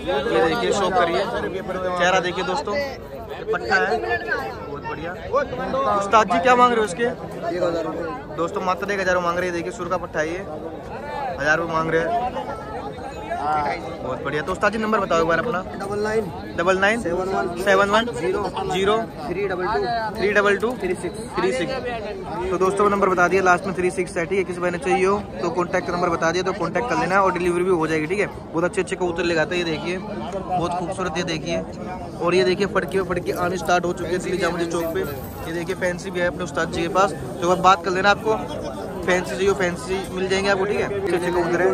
ये देखिए शो करिए। चेहरा देखिए दोस्तों। पट्टा है? बहुत बढ़िया। उस्ताद जी, क्या मांग रहे हो
रुपये
दोस्तों, मात्र एक हज़ार मांग रहे हैं। देखिए, सुर का पट्टा है ये। हज़ार रुपये मांग रहे हैं। बहुत बढ़िया। तो उस्ताद जी नंबर बताओ एक बार अपना।
Double nine
double nine
seven one
seven one zero zero
three double two
three double two three six three six तो दोस्तों नंबर बता दिया लास्ट में थ्री सिक्स है ठीक है? किसी भाई ने चाहिए हो तो कॉन्टैक्ट नंबर बता दिया तो कॉन्टैक्ट कर लेना और डिलीवरी भी हो जाएगी ठीक है? बहुत अच्छे अच्छे कबूतर लगाते हैं ये देखिए। बहुत खूबसूरत ये देखिए। और ये देखिए फटके फटके आने स्टार्ट हो चुके हैं दिल्ली जामुनी चौक पे। ये देखिए फैंसी भी है अपने उस्ताद जी के पास। तो आप बात कर लेना आपको। फैंसी चाहिए फैंसी मिल जाएँगे आपको ठीक है? अच्छे अच्छे कबूतर है।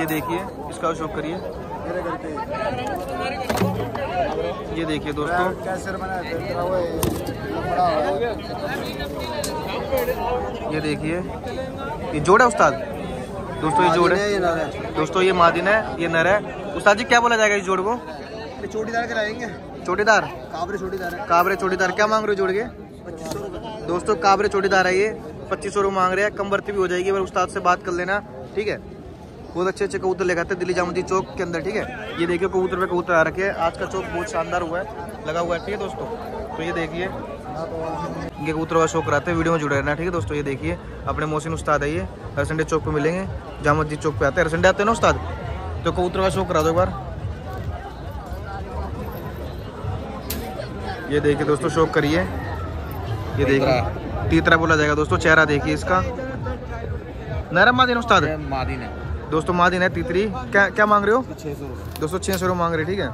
ये देखिए
इसका शौक करिए। ये देखिए दोस्तों। ये देखिए। ये जोड़ है उस्ताद? दोस्तों ये जोड़ है। दोस्तों ये मादिन है ये नर है। उस्ताद जी क्या बोला जाएगा इस जोड़ को?
चोटीदार कराएँगे।
चोटीदार?
काबरे चोटीदार
काबरे चोटीदार। क्या मांग रहे हो जोड़ के? दोस्तों काबरे चोटीदार है ये। पच्चीस सौ रुपये मांग रहे हैं कम भर्ती भी हो जाएगी अगर उस्ताद से बात कर लेना ठीक है? बहुत अच्छे अच्छे कबूतर लेकर आते हैं दिल्ली जामुदी चौक के अंदर ठीक है? ये देखिए कबूतर पे कबूतर आ रखे हैं। आज का चौक बहुत शानदार हुआ है लगा हुआ है ठीक है दोस्तों? तो ये देखिए इनके कबूतरों का शौक कराते हैं वीडियो में जुड़े रहना ठीक है दोस्तों? ये देखिए अपने मोहसिन उस्ताद आइए हर संडे चौक पे मिलेंगे जामुदी चौक पे आते हैं। हर संडे आते हैं ना उस्ताद? तो कबूतर का शौक करा दो एक बार। ये देखिए दोस्तों शौक करिए। ये देखिए। तीतरा बोला जाएगा दोस्तों चेहरा देखिए इसका। नरम मादिन उस्ताद।
मादीन है।
दोस्तों मादिन है तीतरी क्या क्या मांग रहे हो?
छः सौ
दोस्तों छः सौ मांग रहे ठीक है?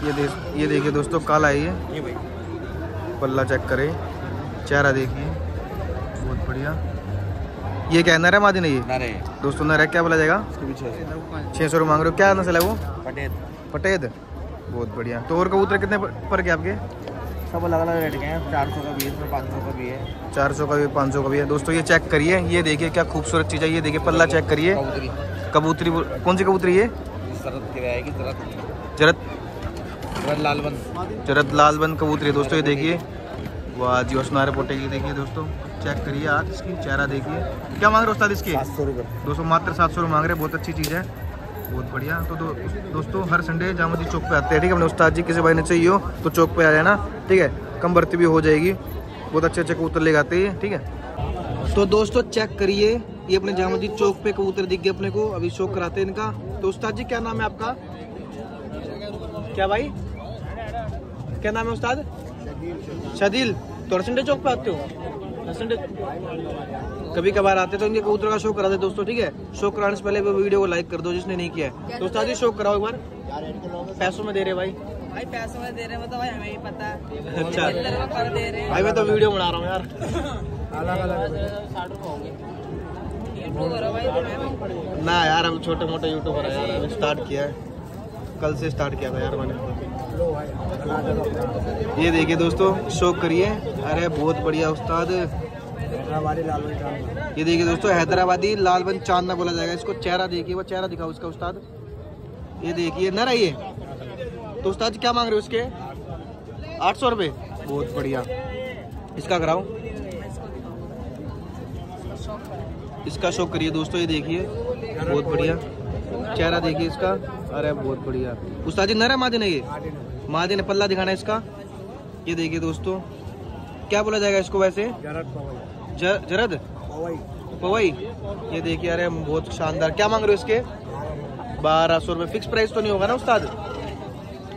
ये देख ये देखिए दोस्तों काला है ये। पल्ला चेक करें। चेहरा देखिए। बहुत बढ़िया। ये क्या है नर है मादिन है ये?
नरे
दोस्तों नर है क्या बोला जाएगा?
छः सौ।
रुपये मांग रहे हो। क्या नस्ल है वो?
पटेल।
पटेद बहुत बढ़िया। तो और कबूतर कितने पर के आपके?
सब अलग अलग रेट के हैं चार सौ का भी है पाँच सौ का भी है।
चार सौ का भी पाँच सौ का भी है। दोस्तों ये चेक करिए ये देखिए क्या खूबसूरत चीज़ है ये देखिए पल्ला चेक करिए।
कबूतरी।
कबूतरी कौन सी कबूतरी है जरत
लालबन।
जरत लालबंद कबूतरी दोस्तों ये देखिए। वाह जी उसनारे पोटे की देखिए दोस्तों। चेक करिए आज इसकी चेहरा देखिए। क्या मांग रहे हो उस्ताद इसकी?
सात सौ रुपये
दोस्तों मात्र सात सौ रुपये मांग रहे हैं बहुत अच्छी चीज़ है। बहुत बढ़िया। तो दो, दोस्तों हर संडे जामुदी चौक पे आते हैं ठीक है? अपने उस्ताद जी किसी भाई ने चाहिए हो तो चौक पे आ जाना ठीक है? कम भर्ती भी हो जाएगी। बहुत अच्छे अच्छे कबूतर ले जाते हैं ठीक है? तो दोस्तों चेक करिए ये अपने जामुदी चौक पे कबूतर दिख गए अपने को अभी शौक कराते हैं इनका। तो उस्ताद जी क्या नाम है आपका? क्या भाई? क्या नाम है उस्ताद? शदील। तो हर संडे चौक पे आते हो? हर संडे कभी कभार आते तो इनके कबूतर का शो करा दे दोस्तों ठीक है? शो कराने से पहले वीडियो को लाइक कर दो जिसने नहीं किया है। तो उस्ताद शो कराओ एक बार। पैसों में दे रहे भाई।
भाई पैसों में दे रहे हैं तो भाई हमें ही पता। है
अच्छा
दे रहे
भाई मैं तो वीडियो बना रहा हूँ यार। ना यार हम छोटे मोटे यूट्यूबर है यार स्टार्ट किया है। कल से स्टार्ट किया था यार मैंने। ये देखिए दोस्तों शो करिए। अरे बहुत बढ़िया उस्ताद। ये देखिए दोस्तों, हैदराबादी लालबंद चांदना बोला जाएगा। इसको चेहरा देखिए, वो चेहरा दिखाओ उसका उस्ताद। ये देखिए, न रहिए तो उस्ताद क्या मांग रहे हो उसके? आठ सौ रुपये बहुत बढ़िया। इसका कराओ। इसका शो करिए दोस्तों, ये देखिए। बहुत बढ़िया। चेहरा देखिए इसका। अरे, बहुत बढ़िया। उस्ताद जी नर है मादिन है? ये मादिन है पल्ला दिखाना है इसका। ये देखिए दोस्तों, क्या बोला जाएगा इसको वैसे? जरद? पवई ये देखिए अरे बहुत शानदार। क्या मांग रहे हो इसके? बारह सौ रुपये फिक्स प्राइस तो नहीं होगा ना उस्ताद?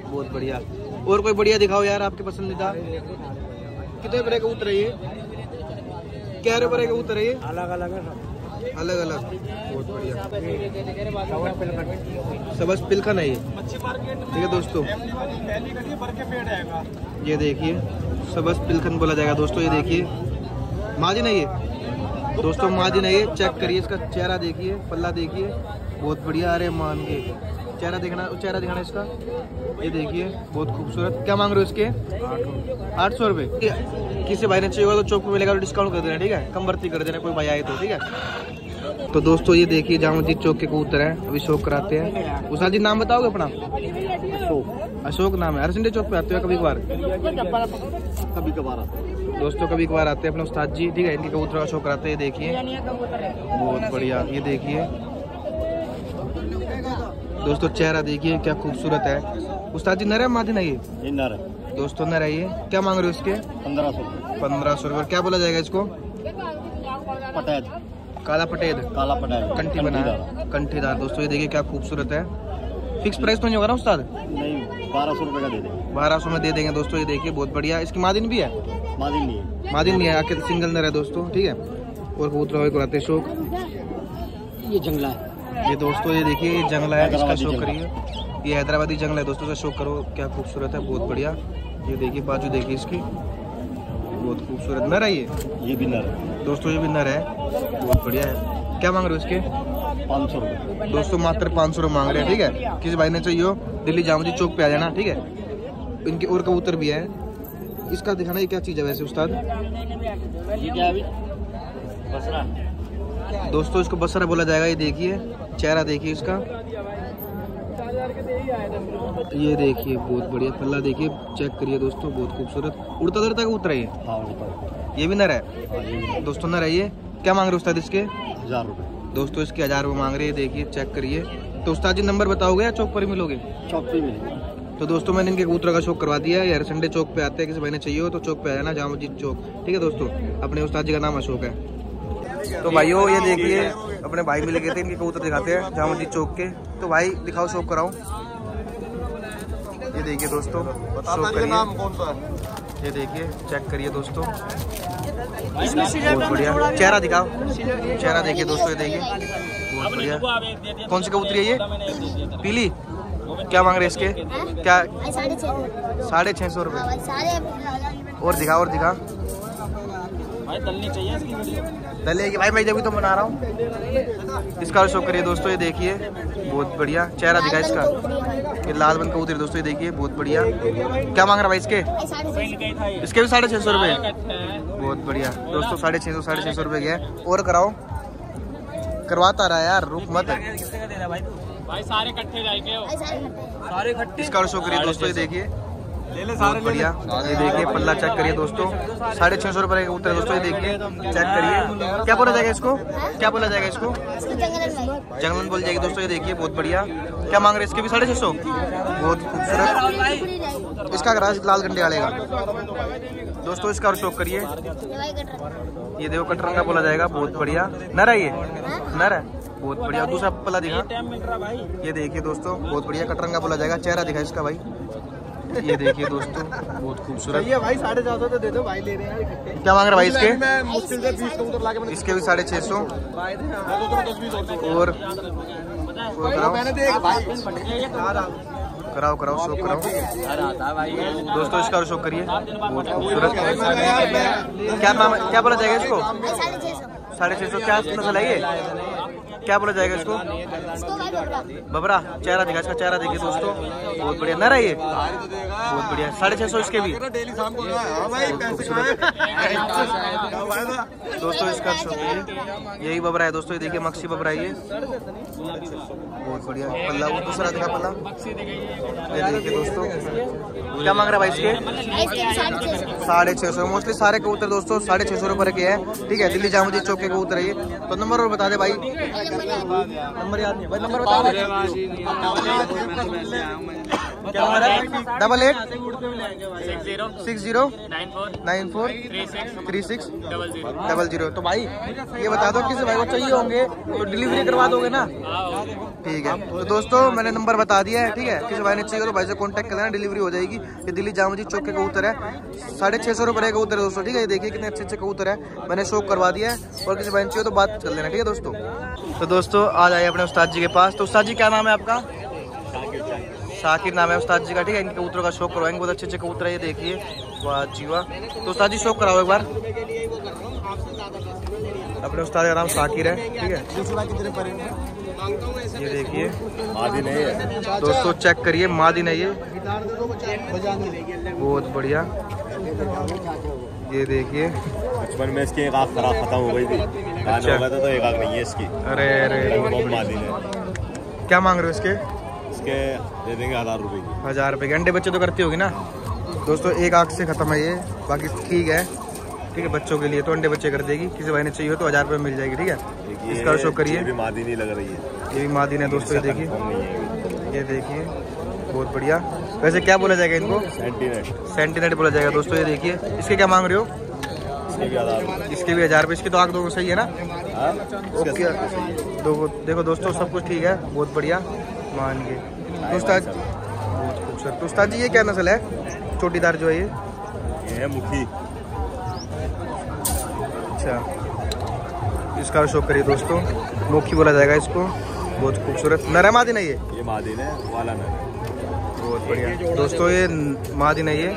बहुत बढ़िया। और कोई बढ़िया दिखाओ यार आपके पसंदीदा। कितने रुपए का है ये? क्या रुपए का है ये?
अलग अलग है
अलग अलग। बहुत बढ़िया। सबस पिलखन। है ये। ठीक है दोस्तों। ये देखिए सबस पिलखन बोला जाएगा। दोस्तों ये देखिए। माजिन है। ये दोस्तों माजिन है। ये चेक करिए इसका। चेहरा देखिए पल्ला देखिए। बहुत बढ़िया अरे मान के। चेहरा देखना चेहरा दिखाना इसका। ये देखिए बहुत खूबसूरत। क्या मांग रहे हो इसके? आठ सौ रुपये किसी भाई ने चाहिए होगा तो चौक पे मिलेगा तो डिस्काउंट कर देना ठीक है? कम भर्ती कर देना कोई भाई आए तो ठीक है? तो दोस्तों ये देखिए जामुदी चौक के कबूतर हैं। अभी शौक कराते हैं। उषा जी नाम बताओगे अपना? अशोक। नाम है। हर संडे चौक पे आते हो कभी कभार
कभी कभार आता है।
दोस्तों कभी कभार आते हैं अपने उस्ताद जी। ठीक है इनके कबूतर का शो कराते हैं देखिए। बहुत बढ़िया ये देखिए। दोस्तों चेहरा देखिए क्या खूबसूरत है। उस्ताद जी नर है है? ये
नर
दोस्तों नर है ये। क्या मांग रहे हो इसके?
पंद्रह सौ
पंद्रह सौ रुपये क्या बोला जाएगा इसको?
पटैद
काला पटेद
काला पटैद
कंठी बना कंठीदार। दोस्तों ये देखिए क्या खूबसूरत है। फिक्स प्राइस तो नहीं होगा ना उस्ताद?
नहीं बारह सौ रुपये का दे दे
बारह सौ में दे देंगे दोस्तों ये देखिए बहुत बढ़िया। इसकी मादिन भी है?
मादिन नहीं है।
मादिन नहीं है आके सिंगल नर है दोस्तों ठीक है? और कबूतर को कराते हैं शौक।
ये जंगला है।
ये दोस्तों ये देखिए ये जंगला है इसका शौक करिए। ये हैदराबादी जंगल है दोस्तों का शौक करो क्या खूबसूरत है बहुत बढ़िया। ये देखिए बाजू देखिए इसकी। बहुत खूबसूरत नर है ये।
ये भी नर है।
दोस्तों ये भी नर है बहुत बढ़िया है। क्या मांग रहे हो इसके?
पाँच सौ रुपये।
दोस्तों मात्र पाँच सौ रुपये मांग रहे हैं ठीक है? किसी भाई ने चाहिए हो दिल्ली जामुदी चौक पे आ जाना ठीक है? इनके और कबूतर भी है। इसका दिखाना ये क्या चीज़ है वैसे उस्ताद?
है
दोस्तों इसको बसरा बोला जाएगा ये देखिए चेहरा देखिए इसका। ये देखिए बहुत बढ़िया पल्ला देखिए चेक करिए दोस्तों बहुत खूबसूरत। उड़ता है ये?
हाँ उड़ता
ये भी नर है?
हाँ ये भी नर।
दोस्तों नर है ये? क्या मांग रहे हो उस्ताद इसके?
हज़ार रुपये।
दोस्तों इसके हज़ार रुपये मांग रहे हैं देखिए चेक करिए। तो उस्ताद जी नंबर बताओगे या चौक पर ही मिलोगे?
चौक पे मिलेगा।
तो दोस्तों मैंने इनके कबूतर का शौक करवा दिया है यार संडे चौक पे आते हैं किसी भाई ने चाहिए हो तो चौक पे आ जाना जामा मस्जिद चौक। ठीक है दोस्तों? अपने उस्ताद जी का नाम अशोक है। तो भाइयों ये देखिए अपने भाई मिल गए थे इनके कबूतर दिखाते हैं जामा मस्जिद चौक के। तो भाई दिखाओ शौक कराओ। ये देखिए दोस्तों शौक करिए।
कौन सा है?
ये देखिए चेक करिए दोस्तों। बहुत बढ़िया। चेहरा दिखाओ। चेहरा देखिए दोस्तों ये देखिए। बहुत बढ़िया। कौन सी कबूतरी है ये? पीली? क्या मांग रहे इसके? क्या?
साढ़े छः
सौ। रुपये और दिखा और दिखा डलेगी भाई मैं जब भी तो बना रहा हूँ। इसका शो करिए दोस्तों ये देखिए बहुत बढ़िया। चेहरा दिखा इसका। ये लाल बन कबूतर दोस्तों ये देखिए बहुत बढ़िया। क्या मांग रहा भाई इसके? इसके भी साढ़े छः सौ रुपये बहुत बढ़िया। दोस्तों साढ़े छः सौ साढ़े छः सौ रुपये के हैं। और कराओ। करवाता रहा यार रुक मत। भाई सारे इसका शो करिए दोस्तों ये देखिए। बढ़िया। ये देखिए पल्ला चेक करिए दोस्तों। साढ़े छः सौ रुपये का कबूतर दोस्तों ये देखिए चेक करिए। क्या बोला जाएगा इसको? क्या बोला जाएगा इसको? जंगलन बोल जाएगी दोस्तों ये देखिए बहुत बढ़िया। क्या मांग रहे इसके भी? साढ़े छः सौ? बहुत खूबसूरत। इसका राज लाल गंडे वाले का। दोस्तों इसका और शौक करिए। ये देखो कटरंगा बोला जाएगा बहुत बढ़िया। नर है ये? नर है? बहुत बढ़िया। दूसरा पल्ला दिखा। ये देखिए दोस्तों बहुत बढ़िया कटरंगा बोला जाएगा। चेहरा दिखा इसका भाई। ये देखिए दोस्तों बहुत खूबसूरत।
भाई साढ़े चार सौ तो दे दो भाई ले रहे हैं
क्या मांग रहे भाई इसके?
मुश्किल से बीस कबूतर ला के
इसके भी साढ़े छः सौ।
और
और और कराओ।
मैंने देख भाई
कराओ कराओ शो कराओ। दोस्तों इसका और शो करिए। बहुत खूबसूरत। क्या नाम क्या बोला जाएगा इसको?
साढ़े छः सौ।
साढ़े छः सौ। क्या नस्ल है ये क्या बोला जाएगा इसको? बबरा, चेहरा दिखा इसका चेहरा देखिए दोस्तों। बहुत बढ़िया। नर है बहुत बढ़िया। साढ़े छः सौ इसके भी। दोस्तों, इसका यही बबरा है दोस्तों। ये देखिए, मक्सी बबरा ये। बहुत बढ़िया। पल्ला, वो दूसरा दिखा पल्ला। देखिए दोस्तों। क्या मांग रहा भाई इसके?
साढ़े छः सौ।
मोस्टली सारे कबूतर दोस्तों, साढ़े छः सौ रुपये के हैं। ठीक है, दिल्ली जामुजी चौक कबूतर है ये। तो नंबर और बता दे भाई। नंबर याद नहीं भाई नंबर बता दे। क्या नंबर है double eight six zero nine four three six double zero. तो भाई ये बता दो किसी भाई को चाहिए होंगे तो डिलीवरी करवा दोगे ना? ठीक है। तो दोस्तों मैंने नंबर बता दिया है ठीक है? किसी भाई ने चाहिए तो भाई से कांटेक्ट कर लेना डिलीवरी हो जाएगी। ये दिल्ली जामा जी चौक के कबूतर है। साढ़े छः सौ रुपये का कबूतर है दोस्तों ठीक है? ये देखिए कितने अच्छे अच्छे कबूतर है। मैंने शौक करवा दिया है और किसी भाई ने चाहिए तो बात कर लेना ठीक है दोस्तों? तो दोस्तों आज आए अपने उस्ताद जी के पास। तो उस्ताद जी क्या नाम है आपका? शाकिर नाम है उस्ताद जी का ठीक है? इनके कबूतरों का शौक करवाएँगे बहुत अच्छे अच्छे कबूतर है ये देखिए। वाह जी वाह तो उस्ताद जी शौक कराओ एक बार। अपने उस्ताद का नाम शाकिर है ठीक है? ये देखिए।
आदि नहीं है।
दोस्तों चेक करिए मादिन है। बहुत बढ़िया। ये देखिए।
बचपन में इसकी एक आँख खराब खत्म हो गई थी।
अच्छा।
हो तो एक आँख नहीं है इसकी।
अरे अरे।
मादी ने
क्या मांग रहे हो इसके?
इसके दे देंगे हज़ार रुपए की।
हज़ार रुपए के। अंडे बच्चे तो करती होगी ना? दोस्तों एक आँख से खत्म है ये। बाकी ठीक है। ठीक है बच्चों के लिए तो अंडे बच्चे कर देगी। किसी भाई ने चाहिए हो तो हज़ार रुपये मिल जाएगी ठीक है? इसका शो करिए।
मादी नहीं लग रही है।
ये भी मादिन है दोस्तों ये देखिए। ये देखिए बहुत बढ़िया। वैसे क्या बोला जाएगा इनको?
सेंटीनेट
बोला जाएगा। दोस्तों ये देखिए इसके क्या मांग रहे हो?
इसके भी हज़ार
रुपये। इसके तो आग दो सही है ना?
हाँ?
ओके।
है।
देखो देखो दोस्तों सब कुछ ठीक है। बहुत बढ़िया। मान के तो उस्ताद बहुत खूबसूरत। तो उस्ताद जी ये क्या नस्ल है? चोटीदार जो है ये।
ये है मुखी।
अच्छा। इसका शौक करिए दोस्तों। मोखी बोला जाएगा इसको। बहुत खूबसूरत। नरमा दिन है ये।
ये मादी ने वाला ने
बहुत बढ़िया। दोस्तों ये मादिन है ये।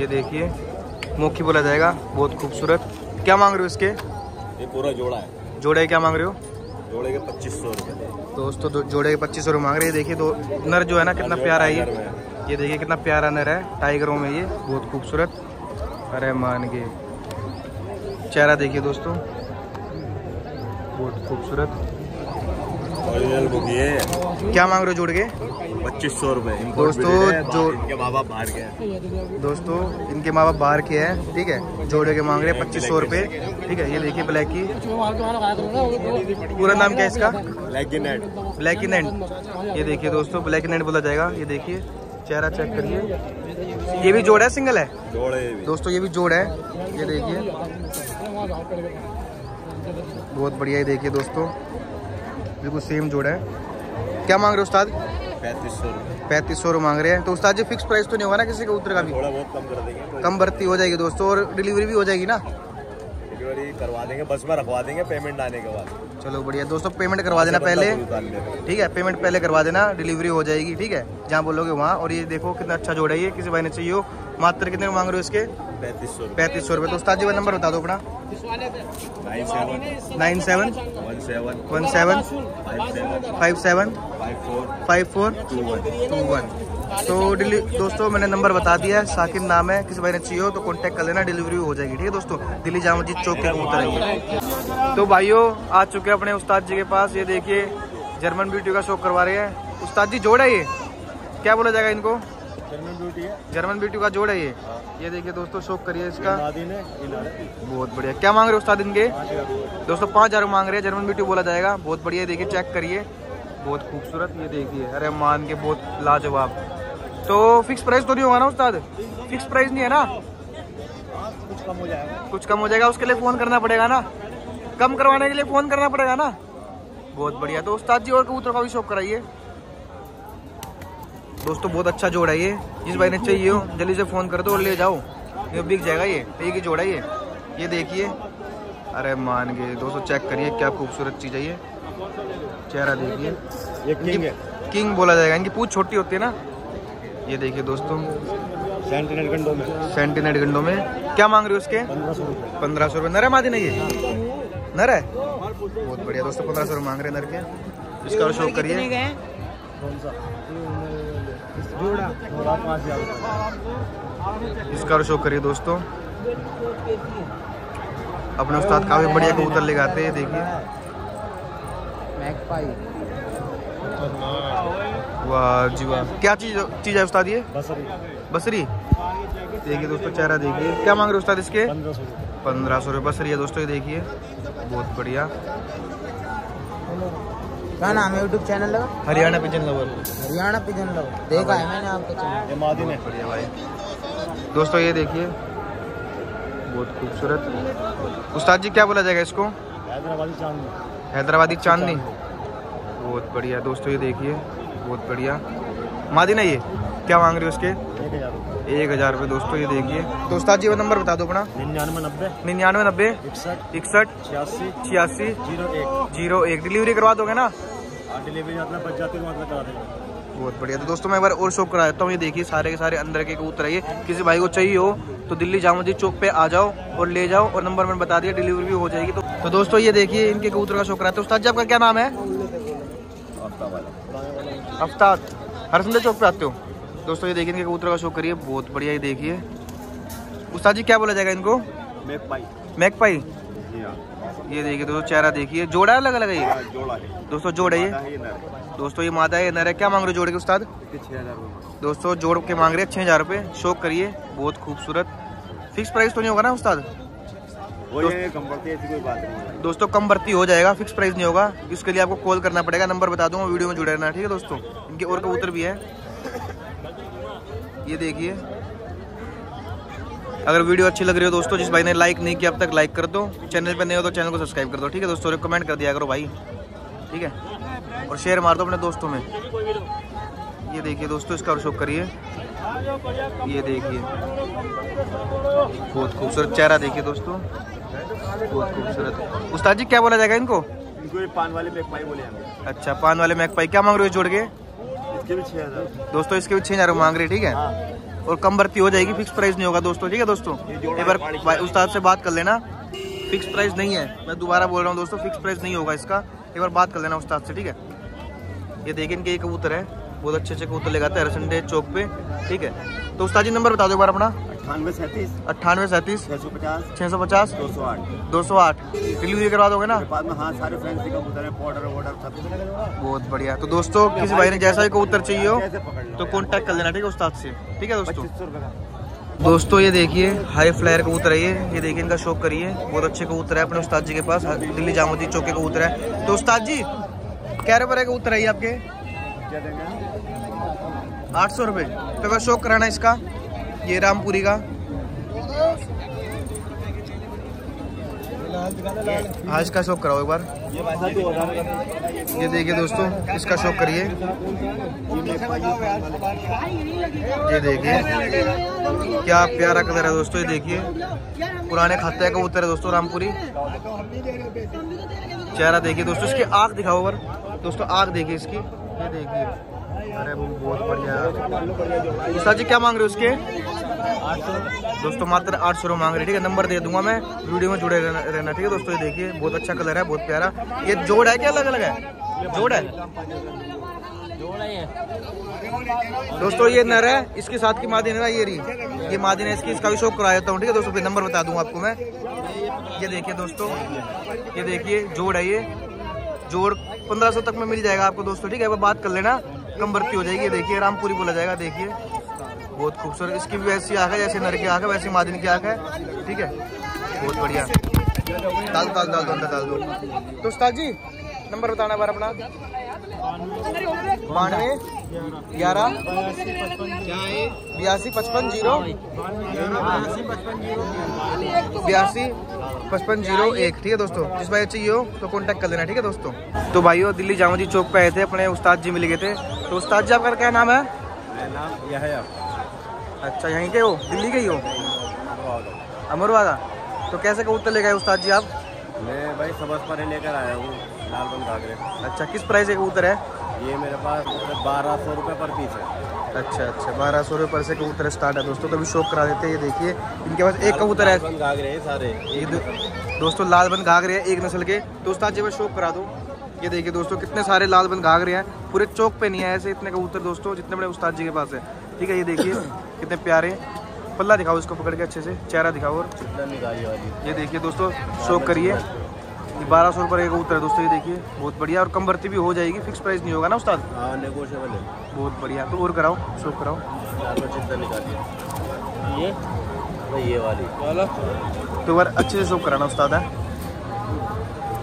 ये देखिए मोखी बोला जाएगा बहुत खूबसूरत। क्या मांग रहे हो इसके?
ये पूरा जोड़ा है।
जोड़े क्या मांग रहे हो?
जोड़े के पच्चीस सौ रुपये
दोस्तों दो जोड़े के पच्चीस सौ रुपये मांग रहे हैं। देखिए दो नर जो है ना कितना प्यारा है ये। ये देखिए कितना प्यारा नर है। टाइगरों में ये बहुत खूबसूरत। अरे मान के चेहरा देखिए दोस्तों। बहुत खूबसूरत।
है
क्या मांग रहे हो जोड़ के?
पच्चीस सौ रूपए
दोस्तों, जो-
इनके माँ बाप बाहर के हैं।
दोस्तों इनके माँ बाप बाहर के हैं ठीक है? जोड़े के मांग रहे हैं पच्चीस सौ रूपए ठीक है? ये देखिए ब्लैक की। पूरा नाम क्या है इसका?
In net.
Black in and ये देखिए दोस्तों ब्लैक इन एंड बोला जाएगा। ये देखिए चेहरा चेक करिए। ये भी जोड़ है सिंगल है?
जोड़े
दोस्तों ये भी जोड़ है। ये देखिए। बहुत बढ़िया ये देखिए दोस्तों। बिल्कुल सेम जोड़ है। क्या मांग रहे हो उस्ताद?
पैंतीस सौ रूपए।
पैंतीस सौ मांग रहे हैं। तो उस्ताद जी फिक्स प्राइस तो नहीं होगा ना किसी का उत्तर का भी?
थोड़ा बहुत कम कर देंगे
कम भर्ती हो जाएगी दोस्तों और डिलीवरी भी हो जाएगी ना?
डिलीवरी करवा देंगे बस में रखवा देंगे पेमेंट आने के बाद।
चलो बढ़िया दोस्तों पेमेंट करवा देना पहले। ठीक है पेमेंट पहले करवा देना डिलीवरी हो जाएगी ठीक है? जहाँ बोलोगे वहाँ और ये देखो कितना अच्छा जोड़ा है ये किसी भाई ने चाहिए हो मात्र कितने मांग रहे हो इसके?
पैंतीस सौ रूपए
पैंतीस सौ रुपये। तो उस्ताद जी का नंबर बता दो अपना।
Nine seven. One seven. Five seven.
Five
four. Two one.
तो डिली दोस्तों मैंने नंबर बता दिया है। साकिब नाम है किसी भाई ने चाहिए हो तो कांटेक्ट कर लेना। डिलीवरी हो जाएगी ठीक है दोस्तों? दिल्ली जामा मस्जिद चौक के उतरेंगे तो भाइयों आ चुके हैं अपने उस्ताद जी के पास। ये देखिए जर्मन ब्यूटी का शो करवा रहे हैं। उस्ताद जी जोड़ है ये। क्या बोला जाएगा इनको?
ब्यूटी है।
जर्मन ब्यूटी का जोड़ है ये। ये देखिए दोस्तों शौक करिए इसका। बहुत बढ़िया। क्या मांग रहे हो उस्ताद इनके? दोस्तों पाँच हज़ार मांग रहे हैं। जर्मन ब्यूटी बोला जाएगा। बहुत बढ़िया देखिए चेक करिए। बहुत खूबसूरत ये देखिए। अरे मान के बहुत लाजवाब। तो फिक्स प्राइस तो नहीं होगा ना उस्ताद? फिक्स प्राइस नहीं है ना?
कुछ कम हो जाएगा।
कुछ कम हो जाएगा उसके लिए फ़ोन करना पड़ेगा ना? कम करवाने के लिए फ़ोन करना पड़ेगा ना? बहुत बढ़िया। तो उस्ताद जी और कबूतर का भी शौक कराइए। दोस्तों बहुत अच्छा जोड़ा है ये। जिस भाई ने चाहिए हो जल्दी से फ़ोन कर दो और ले जाओ। ये बिक जाएगा ये एक ही जोड़ है ये। ये देखिए। अरे मान गए दोस्तों चेक करिए क्या खूबसूरत चीज़ है ये। चेहरा देखिए।
ये किंग है।
किंग बोला जाएगा इनकी पूछ छोटी होती है ना। ये देखिए दोस्तों।
सेंटिनेट गंडो में।
सेंटीनेट गंडों में। क्या मांग रहे हो उसके?
पंद्रह सौ रुपये
नर है मादी नहीं है? नर है? बहुत बढ़िया दोस्तों पंद्रह सौ रुपये मांग रहे हैं नर के। इसका और शो करिए। इसका शो करिए दोस्तों। अपने उस्ताद काफ़ी बढ़िया कबूतर ले आते हैं देखिए। वाह जी वाह। क्या चीज़ चीज़ है उस्ताद ये?
बसरी।
बसरी? देखिए दोस्तों चेहरा देखिए। क्या मांग रहे उस्ताद इसके?
पंद्रह सौ रुपये
पंद्रह सौ रुपये बसरी है दोस्तों ये देखिए। बहुत बढ़िया।
क्या नाम है यूट्यूब चैनल लगा
Haryana pigeon lover
Haryana pigeon लगा देखा है मैंने आपका चैनल
ये मादिन है
बढ़िया भाई। दोस्तों ये देखिए। बहुत खूबसूरत। उस्ताद जी क्या बोला जाएगा इसको?
हैदराबादी चाँद
हैदराबादी चांदनी। बहुत बढ़िया। दोस्तों ये देखिए। बहुत बढ़िया। मादी ना ये। क्या मांग रहे हो उसके?
एक हज़ार रुपये
रुपये दोस्तों ये देखिए। तो उस्ताद जी वो नंबर बता दो अपना।
निन्यानवे नब्बे।
निन्यानवे नब्बे
इकसठ।
इकसठ
छियासी।
छियासी
ज़ीरो एक।
ज़ीरो एक। डिलीवरी करवा दोगे ना?
डिलीवरी बच जाती है मतलब करा देंगे।
बहुत बढ़िया। तो दोस्तों मैं एक बार और शो करा देता हूँ। ये देखिए सारे के सारे अंदर के कबूतर है ये। किसी भाई को चाहिए हो तो दिल्ली जामा मस्जिद चौक पे आ जाओ और ले जाओ और नंबर मैंने बता दिया डिलीवरी भी हो जाएगी। तो, तो दोस्तों ये देखिए इनके कबूतर का शो कराते हैं। उस्ताद जी आपका क्या नाम है? अफ्ताब हर संडे चौक पे आते हो? दोस्तों ये देखिए इनके कबूतर का शो करिए। बहुत बढ़िया ये देखिए। उस्ताद जी क्या बोला जाएगा इनको?
पाई
मैक पाई
हाँ।
ये देखिए दोस्तों चेहरा देखिए। जोड़ा अलग अलग है
हाँ, जोड़ा है।
दोस्तों जोड़ है ये
है है।
दोस्तों ये मादा है नर है। क्या मांग रहे हो जोड़ के उस्ताद? दोस्तों जोड़ के मांग रहे हैं छः हज़ार रुपये शौक करिए बहुत खूबसूरत। फिक्स प्राइस तो नहीं होगा ना उस्ताद?
है है
दोस्तों कम भर्ती हो जाएगा फिक्स प्राइस नहीं होगा। इसके लिए आपको कॉल करना पड़ेगा नंबर बता दूँगा वीडियो में जुड़े रहना ठीक है दोस्तों? इनके और कबूतर भी है। ये देखिए। अगर वीडियो अच्छी लग रही हो दोस्तों जिस भाई ने लाइक नहीं किया अब तक लाइक कर दो। चैनल पे नहीं हो तो चैनल को सब्सक्राइब कर दो ठीक है दोस्तों? कमेंट कर दिया करो भाई। ठीक है? और शेयर मार दो अपने दोस्तों में। ये देखिए दोस्तों इसका और शौक करिए। ये देखिए। बहुत खूबसूरत चेहरा देखिए दोस्तों। बहुत खूबसूरत। उस्ताद जी क्या बोला जाएगा इनको?
इनको पान वाले पैक बोले
अच्छा पान वाले मैकपाई। क्या मांग रहे हो जोड़ के?
इसके भी छः हज़ार।
दोस्तों इसके भी छः हज़ार मांग रहे ठीक है? और कम भर्ती हो जाएगी फिक्स प्राइस नहीं होगा दोस्तों ठीक है दोस्तों? एक बार उस्ताद से बात कर लेना। फिक्स प्राइस नहीं है। मैं दोबारा बोल रहा हूँ दोस्तों फिक्स प्राइस नहीं होगा इसका। एक बार बात कर लेना उस्ताद से ठीक है? ये देखें इनके ये कबूतर है। बहुत अच्छे अच्छे कबूतर लगाते हैं हर संडे चौक पे ठीक है? तो उस्ताद जी नंबर बता दो एक बार अपना।
अट्ठानवे सैंतीस।
अट्ठानवे सैंतीस।
छः सौ पचास।
छः सौ पचास।
दो सौ आठ।
दो सौ आठ। डिलीवरी करवा दोगे ना?
बाद में हाँ सारे फैंसी कबूतर है पाउडर वाउडर सब।
बहुत बढ़िया। तो दोस्तों किसी भाई ने जैसा भी कबूतर चाहिए हो तो कांटेक्ट कर लेना ठीक है उस्ताद से? ठीक है दोस्तों? दोस्तों ये देखिए हाई फ्लायर कबूतर है ये। ये देखिए इनका शौक करिए। बहुत अच्छे कबूतर है अपने उस्ताद जी के पास। दिल्ली जामुदी चौक के कबूतर है। तो उस्ताद जी क्या रुपये का कबूतर है ये आपके? आठ सौ रुपये तो अगर शौक कराना इसका? ये रामपुरी का। हाँ इसका शौक कराओ एक बार।
ये का
देखिए दोस्तों, इसका शौक करिए। ये देखिए, क्या प्यारा कलर है दोस्तों, ये देखिए। पुराने खाते का कबूतर है दोस्तों रामपुरी। चेहरा देखिए दोस्तों, इसकी आग दिखाओ बार। दोस्तों आग देखिए इसकी। ये देखिए। अरे बहुत बढ़िया। है उस्ताद जी, क्या मांग रहे हो उसके? दोस्तों, मात्र आठ सौ मांग रहे ठीक है? नंबर दे दूँगा मैं, वीडियो में जुड़े रहना ठीक है? दोस्तों, ये देखिए, बहुत अच्छा कलर है, बहुत प्यारा। ये जोड़ है क्या अलग अलग है? जोड़ है? दोस्तों, ये नर है, इसके साथ की मादिन है ना ये रही ये मादिन है, इसकी इसका भी शौक करा देता हूँ, ठीक है? दोस्तों, फिर नंबर बता दूँगा आपको मैं। ये देखिए, दोस्तों, ये देखिए, जोड़ है ये। जोड़ पंद्रह सौ तक में मिल जाएगा आपको, दोस्तों, ठीक है? बात कर लेना। कम भर्ती हो जाएगी। देखिए, रामपुरी बोला जाएगा, देखिए। बहुत खूबसूरत। इसकी भी वैसी आँख है, जैसे नर की आँख है, वैसी मादिन की आँख है। ठीक है? बहुत बढ़िया। डाल डाल डाल अंदर डाल दो तो उस्ताद जी नंबर बताना बार अपना। बानवे, ग्यारह, बयासी, पचपन, ज़ीरो। बयासी, पचपन, ज़ीरो, एक। ठीक है दोस्तों, जिस भाई चाहिए हो तो कांटेक्ट कर लेना, ठीक है दोस्तों। तो भाइयों, दिल्ली जामा जी चौक पे आए थे, अपने उस्ताद जी मिल गए थे। तो उस्ताद जी, आपका क्या नाम है? अच्छा यहीं के हो? दिल्ली के ही हो? अमरवादा। तो कैसे कबूतर ले गए उस्ताद जी आप?
मैं भाई सबस पर लेकर आया हूँ। लालबंद घाघरे
अच्छा किस प्राइस के कबूतर है?
ये मेरे पास बारह सौ रुपये पर पीस है।
अच्छा अच्छा बारह सौ रुपये पर से कबूतर स्टार्ट है दोस्तों तो अभी शौक करा देते हैं ये देखिए। इनके पास एक कबूतर है।
घाघरे हैं सारे।
ये दोस्तों लाल बन घाघरे हैं एक नस्ल के। तो उस्ताद जी मैं शौक करा दूँ ये देखिए दोस्तों कितने सारे लाल बन घाघरे हैं। पूरे चौक पे नहीं है ऐसे इतने कबूतर दोस्तों जितने बड़े उस्ताद जी के पास है। ठीक है ये देखिए कितने प्यारे पल्ला दिखाओ इसको पकड़ के अच्छे से चेहरा दिखाओ और ये देखिए दोस्तों शौक करिए। ये बारह सौ रुपये का कबूतर है दोस्तों ये देखिए बहुत बढ़िया और कम भर्ती भी हो जाएगी फिक्स प्राइस नहीं होगा ना उस्ताद?
हाँ नेगोशियबल है।
बहुत बढ़िया तो और कराओ शौक कराओ।
निकालिए ये? भाई ये वाली।
तो बार अच्छे से शौक कराना उस्ताद है।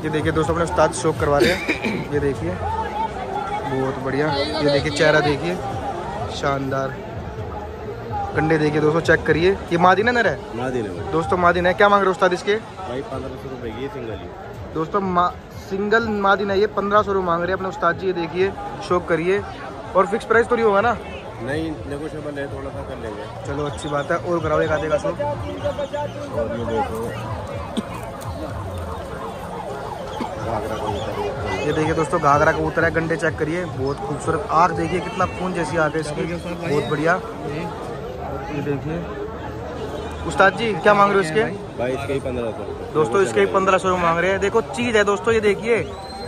ये देखिए दोस्तों अपने उस्ताद शौक करवा रहे हैं। ये देखिए बहुत बढ़िया ये देखिए चेहरा देखिए शानदार। कंडे देखिए दोस्तों चेक करिए। ये मादिन है नर है
मादी ने
दोस्तों मादिन है क्या मांग रहे हो उस्ताद इसके?
भाई पंद्रह सौ रुपये की सिंगल ही।
दोस्तों मा, सिंगल मादिन है ये पंद्रह सौ रुपये मांग रहे हैं अपने उस्ताद जी ये देखिए शौक करिए और फिक्स प्राइस तो नहीं होगा ना?
नहीं नेगोशियबल है थोड़ा सा कर लेंगे।
चलो अच्छी बात है और कराओ एक आधे का
और ये देखो
देखिए दोस्तों घाघरा कबूतर है गंडे चेक करिए बहुत खूबसूरत। आग देखिए कितना खून जैसी आग है इसकी बहुत बढ़िया। ये देखिए। उस्ताद जी क्या मांग रहे हो इसके?
भाई इसके ही पंद्रह सौ। रुपये
दोस्तों इसके पंद्रह सौ। मांग रहे हैं। देखो चीज़ है दोस्तों ये देखिए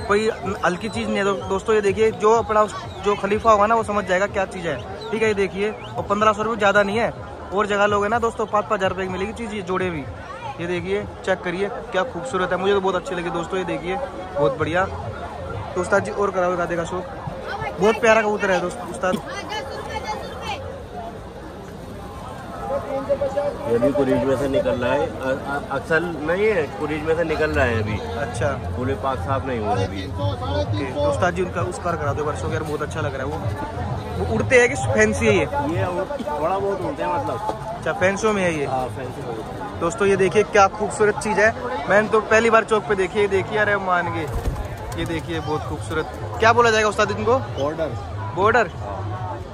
कोई हल्की चीज़ नहीं है दो- दोस्तों ये देखिए जो अपना जो खलीफा होगा ना वो समझ जाएगा क्या चीज़ है। ठीक है ये देखिए और पंद्रह सौ रुपये ज़्यादा नहीं है। और जगह लोग है ना दोस्तों पाँच पाँच हज़ार रुपये की मिलेगी चीज़ ये जोड़े भी। ये देखिए चेक करिए क्या खूबसूरत है। मुझे तो बहुत अच्छे लगे दोस्तों ये देखिए बहुत बढ़िया। तो उस्ताद जी और कराओ आधे का शौक। बहुत प्यारा कबूतर है दोस्त उस्ताद।
ये भी कुरीज में से निकल रहा है। अक्सर नहीं है कुरीज में से निकल रहा है अभी।
अच्छा।
पूरे पाक साफ़ नहीं हुए अभी।
ओके तो उस्ताद जी उनका उसका करा दो वर्षों यार बहुत अच्छा लग रहा है। वो वो उड़ते हैं कि फैंसी है ये?
ये थोड़ा बहुत होते हैं मतलब।
अच्छा फैंसों में है ये?
हाँ फैंसी
दोस्तों ये देखिए क्या खूबसूरत चीज़ है। मैंने तो पहली बार चौक पे देखी है देखिए अरे मान के ये देखिए बहुत खूबसूरत। क्या बोला जाएगा उस्ताद इनको?
Order
border?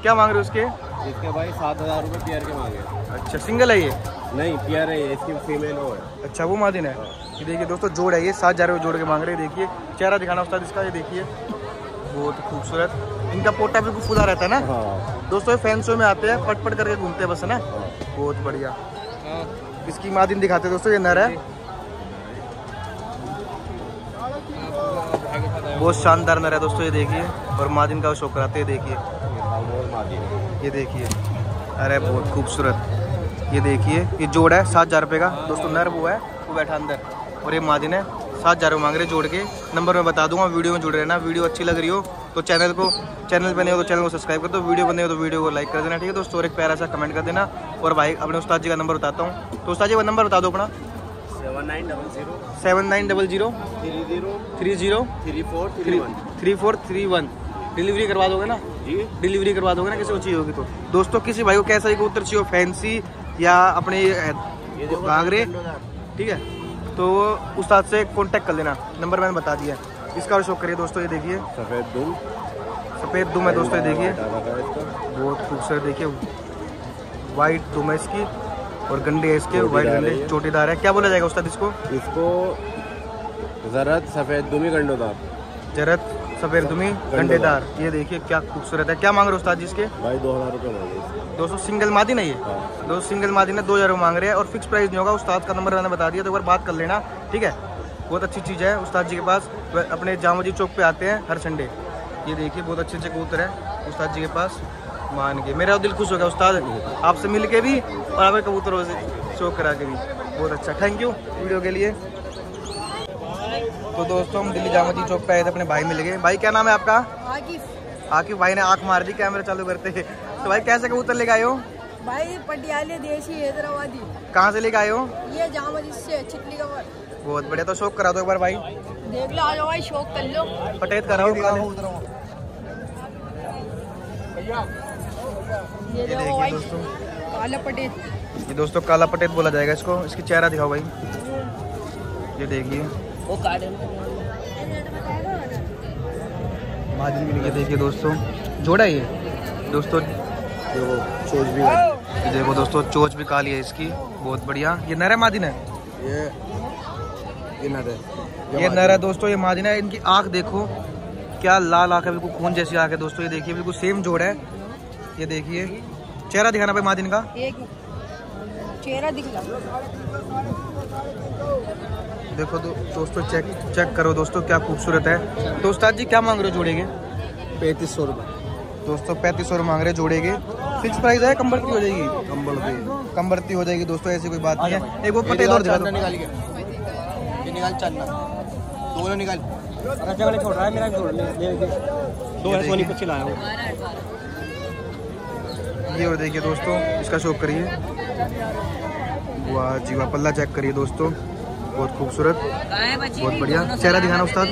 क्या मांग रहे हो उसके?
इसके भाई सात हज़ार रुपये पेयर के मांगे।
अच्छा सिंगल है ये?
नहीं पेयर है ये इसकी फीमेल वो है।
अच्छा वो मादिन है। ये देखिए दोस्तों जोड़ है ये सात हज़ार रुपये जोड़ के मांग रहे हैं देखिए। चेहरा दिखाना उस्ताद इसका ये देखिए। बहुत खूबसूरत। इनका पोटा भी खुदा रहता है ना?
हाँ।
दोस्तों ये फैंसों में आते हैं पट पट करके घूमते हैं बस है ना? बहुत बढ़िया। इसकी मादिन दिखाते हैं दोस्तों ये नर है। बहुत शानदार नर है दोस्तों ये देखिए। और मादिन का शो कराते हैं देखिए।
है।
ये देखिए। अरे बहुत खूबसूरत। ये देखिए, ये जोड़ है सात हज़ार रुपये का। दोस्तों, नर वो है, वो बैठा अंदर। और ये मादिन है, सात हज़ार मांग रहे जोड़ के। नंबर मैं बता दूँगा, वीडियो में जुड़ रहना। वीडियो अच्छी लग रही हो तो चैनल को, चैनल नहीं हो तो चैनल को सब्सक्राइब कर दो। वीडियो बने हो तो वीडियो को लाइक कर देना, ठीक है दोस्तों? और एक प्यारा सा कमेंट कर देना। और भाई, अपने उस्ताद जी का नंबर बताता हूँ। तो उस्ताद जी का नंबर बता दो अपना।
Seven nine double zero three zero
three zero,
three four three
four three one. Delivery करवा दोगे ना?
जी।
डिलीवरी करवा दोगे ना किसी को चाहिए होगी तो? दोस्तों किसी भाई को कैसा ही कबूतर चाहिए हो फैंसी या अपने घाघरे? ठीक है? तो वो उस्ताद से कांटेक्ट कर लेना। नंबर मैंने बता दिया है। इसका शौक करिए दोस्तों ये देखिए।
सफ़ेद दुम
सफ़ेद दुम है दोस्तों ये देखिए। बहुत खूबसूरत देखिए। वाइट दुम है इसकी और गंडे है इसके वाइट
है
गंडे चोटीदार है। क्या बोला जाएगा उस्ताद इसको?
इसको जरद सफ़ेद दुमी गंडोदार
जरत सफ़ेद दुमी गंडेदार। ये देखिए क्या खूबसूरत है। क्या मांग रहे हो उस्ताद जी इसके?
भाई दो हज़ार रुपये इसके।
दोस्तों सिंगल मादी नहीं है?
हाँ।
दो सिंगल मादी ने दो हज़ार मांग रहे हैं और फिक्स प्राइस नहीं होगा। उस्ताद का नंबर मैंने बता दिया तो एक बार बात कर लेना ठीक है? बहुत अच्छी चीज़ है उस्ताद जी के पास। अपने जामोजी चौक पे आते हैं हर संडे ये देखिए बहुत अच्छे अच्छे कबूतर है उस्ताद जी के पास। मान के मेरा दिल खुश हो गया उस्ताद। आपसे मिल के भी और आपके कबूतरों से शौक करा के भी। बहुत अच्छा। थैंक यू वीडियो के लिए। तो दोस्तों हम दिल्ली जामोजी चौक पे आए थे अपने भाई मिल गए। भाई क्या नाम है आपका?
आकिफ।
आकिब भाई ने आँख मार दी कैमरा चालू करते है। तो भाई कैसे कबूतर लेके आए हो?
भाई पटियाले देसी हैदराबादी।
कहाँ से लेके आए हो?
ये जामा चिटली का
बहुत बढ़िया तो शौक करा दो एक बार भाई।
देख लो आ जाओ भाई शौक कर लो।
पटेत कराओ
ये
ये देखिए दोस्तों।
काला पटेल।
ये दोस्तों काला पटेत बोला जाएगा इसको। इसकी चेहरा दिखाओ भाई। ये देखिए।
वो कार्ड
ये देखिए दोस्तों। जोड़ा ये? दोस्तों
देखो सोच भी
ये देखो दोस्तों चोच भी काली है इसकी। बहुत बढ़िया। ये नर है मादिन है
ये ये नर है।
ये नर है दोस्तों ये मादिन है इनकी आँख देखो। क्या लाल आँख है बिल्कुल खून जैसी आँख है दोस्तों ये देखिए बिल्कुल सेम जोड़ है। ये देखिए। चेहरा दिखाना भाई मादिन का।
चेहरा दिख
देखो दो, दोस्तों चेक चेक करो दोस्तों क्या खूबसूरत है। तो उस्ताद जी क्या मांग रहे हो जोड़े के
पैंतीस सौ रुपये
दोस्तों पैंतीस सौ मांग रहे हैं जोड़े के फिक्स प्राइस है कम बढ़ती हो जाएगी?
कंबल पे
कम बढ़ती हो जाएगी दोस्तों ऐसी कोई बात नहीं है। एक वो पटेल और दिखा दो।
निकाल चलना दोनों निकाल।
छोड़ रहा है मेरा दो है सोनी कुछ लाया ये और देखिए दोस्तों इसका शौक करिए। वाह जी वाह पल्ला चेक करिए दोस्तों। बहुत खूबसूरत बहुत बढ़िया। चेहरा दिखाना उस्ताद।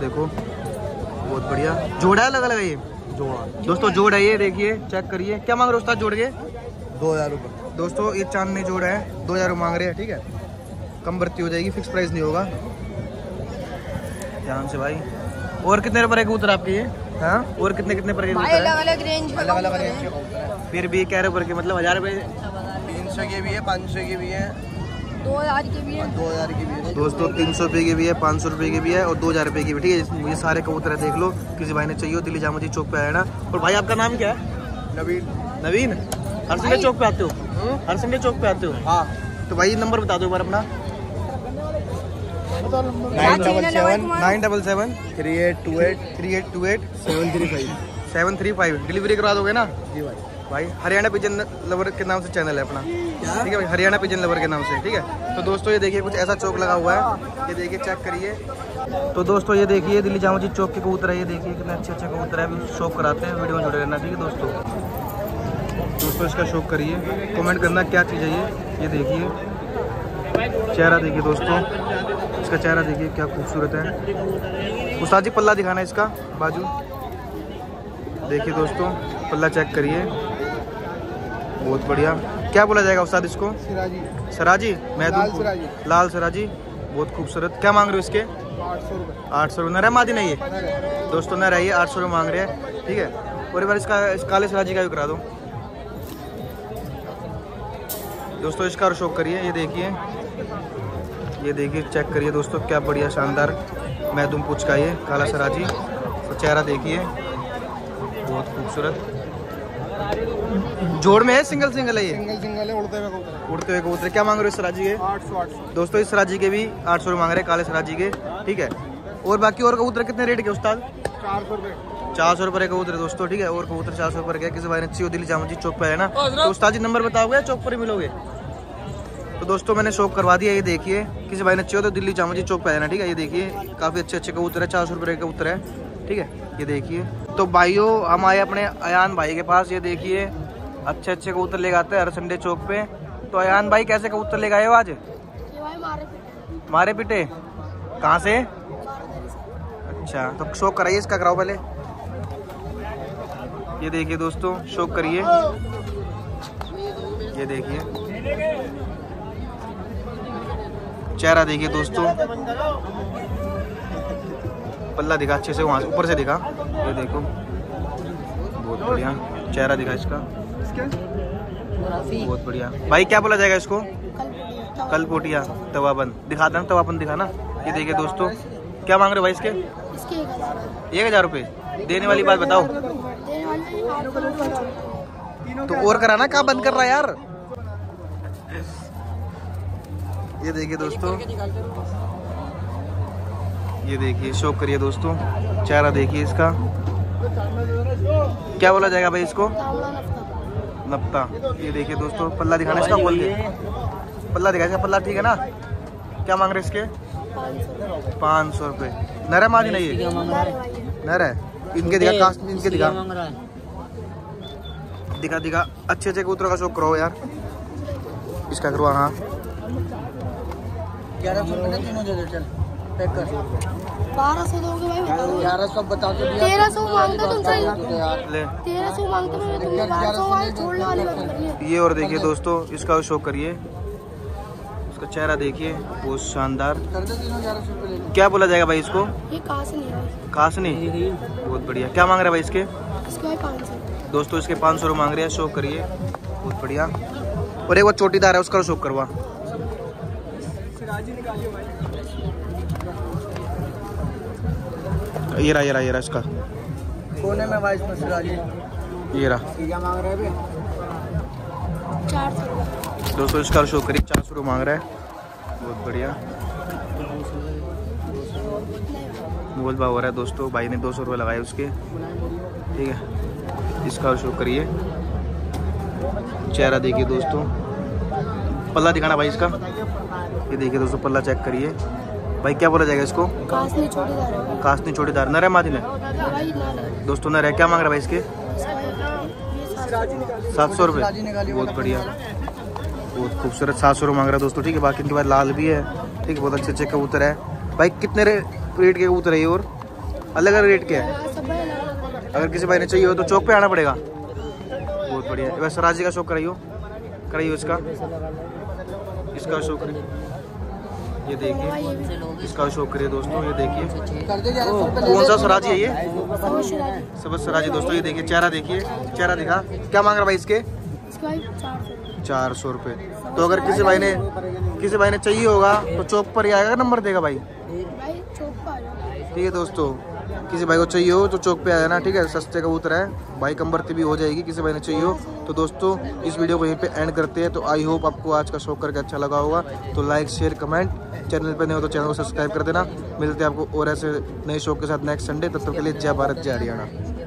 देखो बहुत बढ़िया। जोड़ा है अलग अलग ये?
जोड़ा।
दोस्तों जोड़ है। ये देखिए चेक करिए। क्या मांग रहे हो उस्ताद जोड़ के?
दो हज़ार रुपये
दोस्तों ये चाँद चांदनी जोड़ है दो हज़ार मांग रहे हैं ठीक है? कम भर्ती हो जाएगी फिक्स प्राइस नहीं होगा। ध्यान से भाई। और कितने रुपए के कबूतर आपके ये? हाँ? और कितने कितने पर
अलग अलग रेंज
अलग अलग रेंज हैं। फिर भी कह रहे के मतलब हज़ार रुपए?
तीन सौ के भी है पाँच सौ के भी है।
दो हज़ार के भी है।
दो हज़ार की भी है।
दोस्तों तीन सौ रुपये की भी है पाँच सौ रुपये की भी है और दो हज़ार रुपये की भी ठीक है? ये सारे कबूतर है देख लो किसी भाई ने चाहिए हो दिल्ली जामोजी चौक पे आया ना? और भाई आपका नाम क्या है?
नवीन।
नवीन? हर संडे चौक पे आते हो? हर संडे चौक पे आते हो?
हाँ।
तो भाई नंबर बता दो एक बार अपना।
है भाई तुम्हारा?
Nine double seven
three eight two eight
three eight two eight
seven three five.
Seven three five. Delivery करवा दोगे ना?
जी भाई।
भाई हरियाणा पिजन लवर के नाम से चैनल है अपना। ठीक है भाई हरियाणा पिजन लवर के नाम से ठीक है? तो दोस्तों ये देखिए कुछ ऐसा चौक लगा हुआ है। ये देखिए चेक करिए। तो दोस्तों ये देखिए दिल्ली जामा जी चौक के कबूतर है। ये देखिए कितने अच्छे अच्छे कबूतर है। अभी शौक कराते हैं वीडियो में जुड़े रहना ठीक है दोस्तों? दोस्तों इसका शौक करिए। कमेंट करना क्या चीज़ है ये? ये देखिए। चेहरा देखिए दोस्तों। इसका चेहरा देखिए क्या खूबसूरत है। उस्ताद जी पल्ला दिखाना इसका बाजू। देखिए दोस्तों पल्ला चेक करिए। बहुत बढ़िया। क्या बोला जाएगा उस्ताद इसको?
सिराजी।
सराजी? मैं
लाल सराजी।
लाल सराजी? बहुत खूबसूरत। क्या मांग रहे हो इसके?
आठ सौ रुपये
आठ सौ है? नहीं है। दोस्तों नर रहिए आठ सौ रुपये मांग रहे हैं। ठीक है। और एक बार इसका इस काले सराजी का भी करा दो। दोस्तों इसका और शौक करिए ये देखिए। ये देखिए चेक करिए दोस्तों क्या बढ़िया शानदार मैदुम पूछ का ये काला सराजी। और चेहरा देखिए। बहुत खूबसूरत। जोड़ में है? सिंगल सिंगल है ये?
सिंगल सिंगल है उड़ते हुए कबूतर
उड़ते हुए कबूतर क्या मांग रहे हो इस सराजी के?
आठ सौ आठ सौ।
दोस्तों इस सराजी के भी आठ सौ मांग रहे हैं काले सराजी के। ठीक है। और बाकी और कबूतर कितने रेट के उस्ताद?
चार सौ रुपये
चार सौ रुपये का कबूतर दोस्तों ठीक है। और कबूतर चार सौ रुपये का किसी भाई ने चाहिए दिल्ली जामा जी चौक पे है ना? तो उस्ताद जी नंबर बताओगे चौक पर ही मिलोगे? तो दोस्तों मैंने शौक करवा दिया ये देखिए। किसी भाई ने चाहिए तो दिल्ली जामा जी चौक पे है ना ठीक है। ये देखिए काफ़ी अच्छे अच्छे कबूतर है चार सौ रुपये का कबूतर है ठीक है। ये देखिए। तो भाइयों हम आए अपने अयान भाई के पास ये देखिए। अच्छे अच्छे कबूतर ले आते हैं हर संडे चौक पे। तो अयान भाई कैसे कबूतर ले गए हो आज?
मारे पिटे।
मारे पिटे? कहाँ से। अच्छा तो शौक कराइए इसका कराओ पहले। ये देखिए दोस्तों शौक करिए। ये देखिए। चेहरा देखिए दोस्तों। पल्ला दिखा अच्छे से वहाँ से ऊपर से दिखा। ये देखो बहुत बढ़िया चेहरा दिखा इसका। बहुत बढ़िया। भाई क्या बोला जाएगा इसको? कल पोटिया तवाबंद। दिखा देना तवाबंद दिखा ना ये देखिए दोस्तों क्या मांग रहे भाई इसके?
इसके एक हज़ार
एक रुपये। देने वाली बात बताओ। तो और कराना क्या बंद कर रहा है यार? ये देखिए दोस्तों। ये देखिए शौक करिए दोस्तों। चेहरा देखिए इसका। क्या बोला जाएगा भाई इसको? नपता ये देखिए दोस्तों पल्ला दिखाना इसका खोल के। पल्ला दिखा इसका पल्ला ठीक है ना? क्या मांग रहे इसके?
पाँच सौ रुपये
नर है मादी नहीं है? नर है? इनके दिखा कास्ट इनके दिखा। दिखा दिखा। अच्छे अच्छे कबूतरों का शौक करो यार। इसका करवा हाँ।
ग्यारह सौ तीनों दे दे चल। पैक कर।
बारह सौ दोगे भाई बताओ
ग्यारह सौ बता तो दिया
तेरह सौ मांगते तुमसे
ले
तेरह सौ मांगते मैं तुमने बारह सौ वाली छोड़ने वाली बात कर
ये और देखिए दोस्तों इसका शो करिए। उसका चेहरा देखिए बहुत शानदार।
दे
क्या बोला जाएगा भाई इसको?
ये कहाँ से है।
खास नहीं? बहुत बढ़िया। क्या मांग रहे हैं भाई इसके? दोस्तों इसके पाँच सौ मांग रहे हैं शो करिए। बहुत बढ़िया। और एक वो चोटीदार है उसका शो करवा। ये रहा ये रहा ये रहा इसका।
कोने में वाइस
ये रहा
क्या मांग रहे हैं
चार सौ रुपये
दोस्तों इसका शो करिए चार सौ मांग रहा है। बहुत बढ़िया। मोल भाव हो रहा है दोस्तों भाई ने दो सौ रुपये लगाए उसके। ठीक है इसका शो करिए। चेहरा देखिए दोस्तों। पल्ला दिखाना भाई इसका। ये देखिए दोस्तों पल्ला चेक करिए। भाई क्या बोला जाएगा इसको?
है।
कास्टनी छोटीदार नर है मादी ने?
ना
दोस्तों नर है। क्या मांग रहा है भाई इसके?
सात सौ
रुपये बहुत बढ़िया। बहुत खूबसूरत सात सौ रुपये मांग रहा है दोस्तों। ठीक है बाकी इनके बाद लाल भी है। ठीक है बहुत अच्छे अच्छे कबूतर है। भाई कितने रेट के कबूतर है ये और? अलग अलग रेट के है।
अलग
अगर किसी भाई ने चाहिए हो तो चौक पे आना पड़ेगा। बहुत बढ़िया। वैसे राज़ी का शौक कराइयो। कराइयो इसका। इसका शौक ये देखिए। इसका शौक करिए दोस्तों ये देखिए। कौन सा स्वराज है ये?
सब स्वराज
सबज स्वराजी दोस्तों ये देखिए चेहरा देखिए चेहरा दिखा। क्या मांग रहा भाई इसके?
चार सौ
चार रुपये तो अगर किसी भाई ने किसी भाई ने चाहिए होगा तो चौक पर ही आएगा। नंबर देगा भाई।
भाई चौक पर आ जाओ।
ठीक है दोस्तों। किसी भाई को चाहिए हो तो चौक पे आ जाना, ठीक है? सस्ते कबूतर है। भाई कम्बरती भी हो जाएगी किसी भाई ने चाहिए हो। तो दोस्तों, इस वीडियो को यहीं पे एंड करते हैं। तो आई होप आपको आज का शो करके अच्छा लगा होगा। तो लाइक शेयर कमेंट चैनल पर नहीं हो तो चैनल को सब्सक्राइब कर देना। मिलते हैं आपको और ऐसे नए शो के साथ नेक्स्ट संडे तब तक के लिए जय भारत, जय हरियाणा।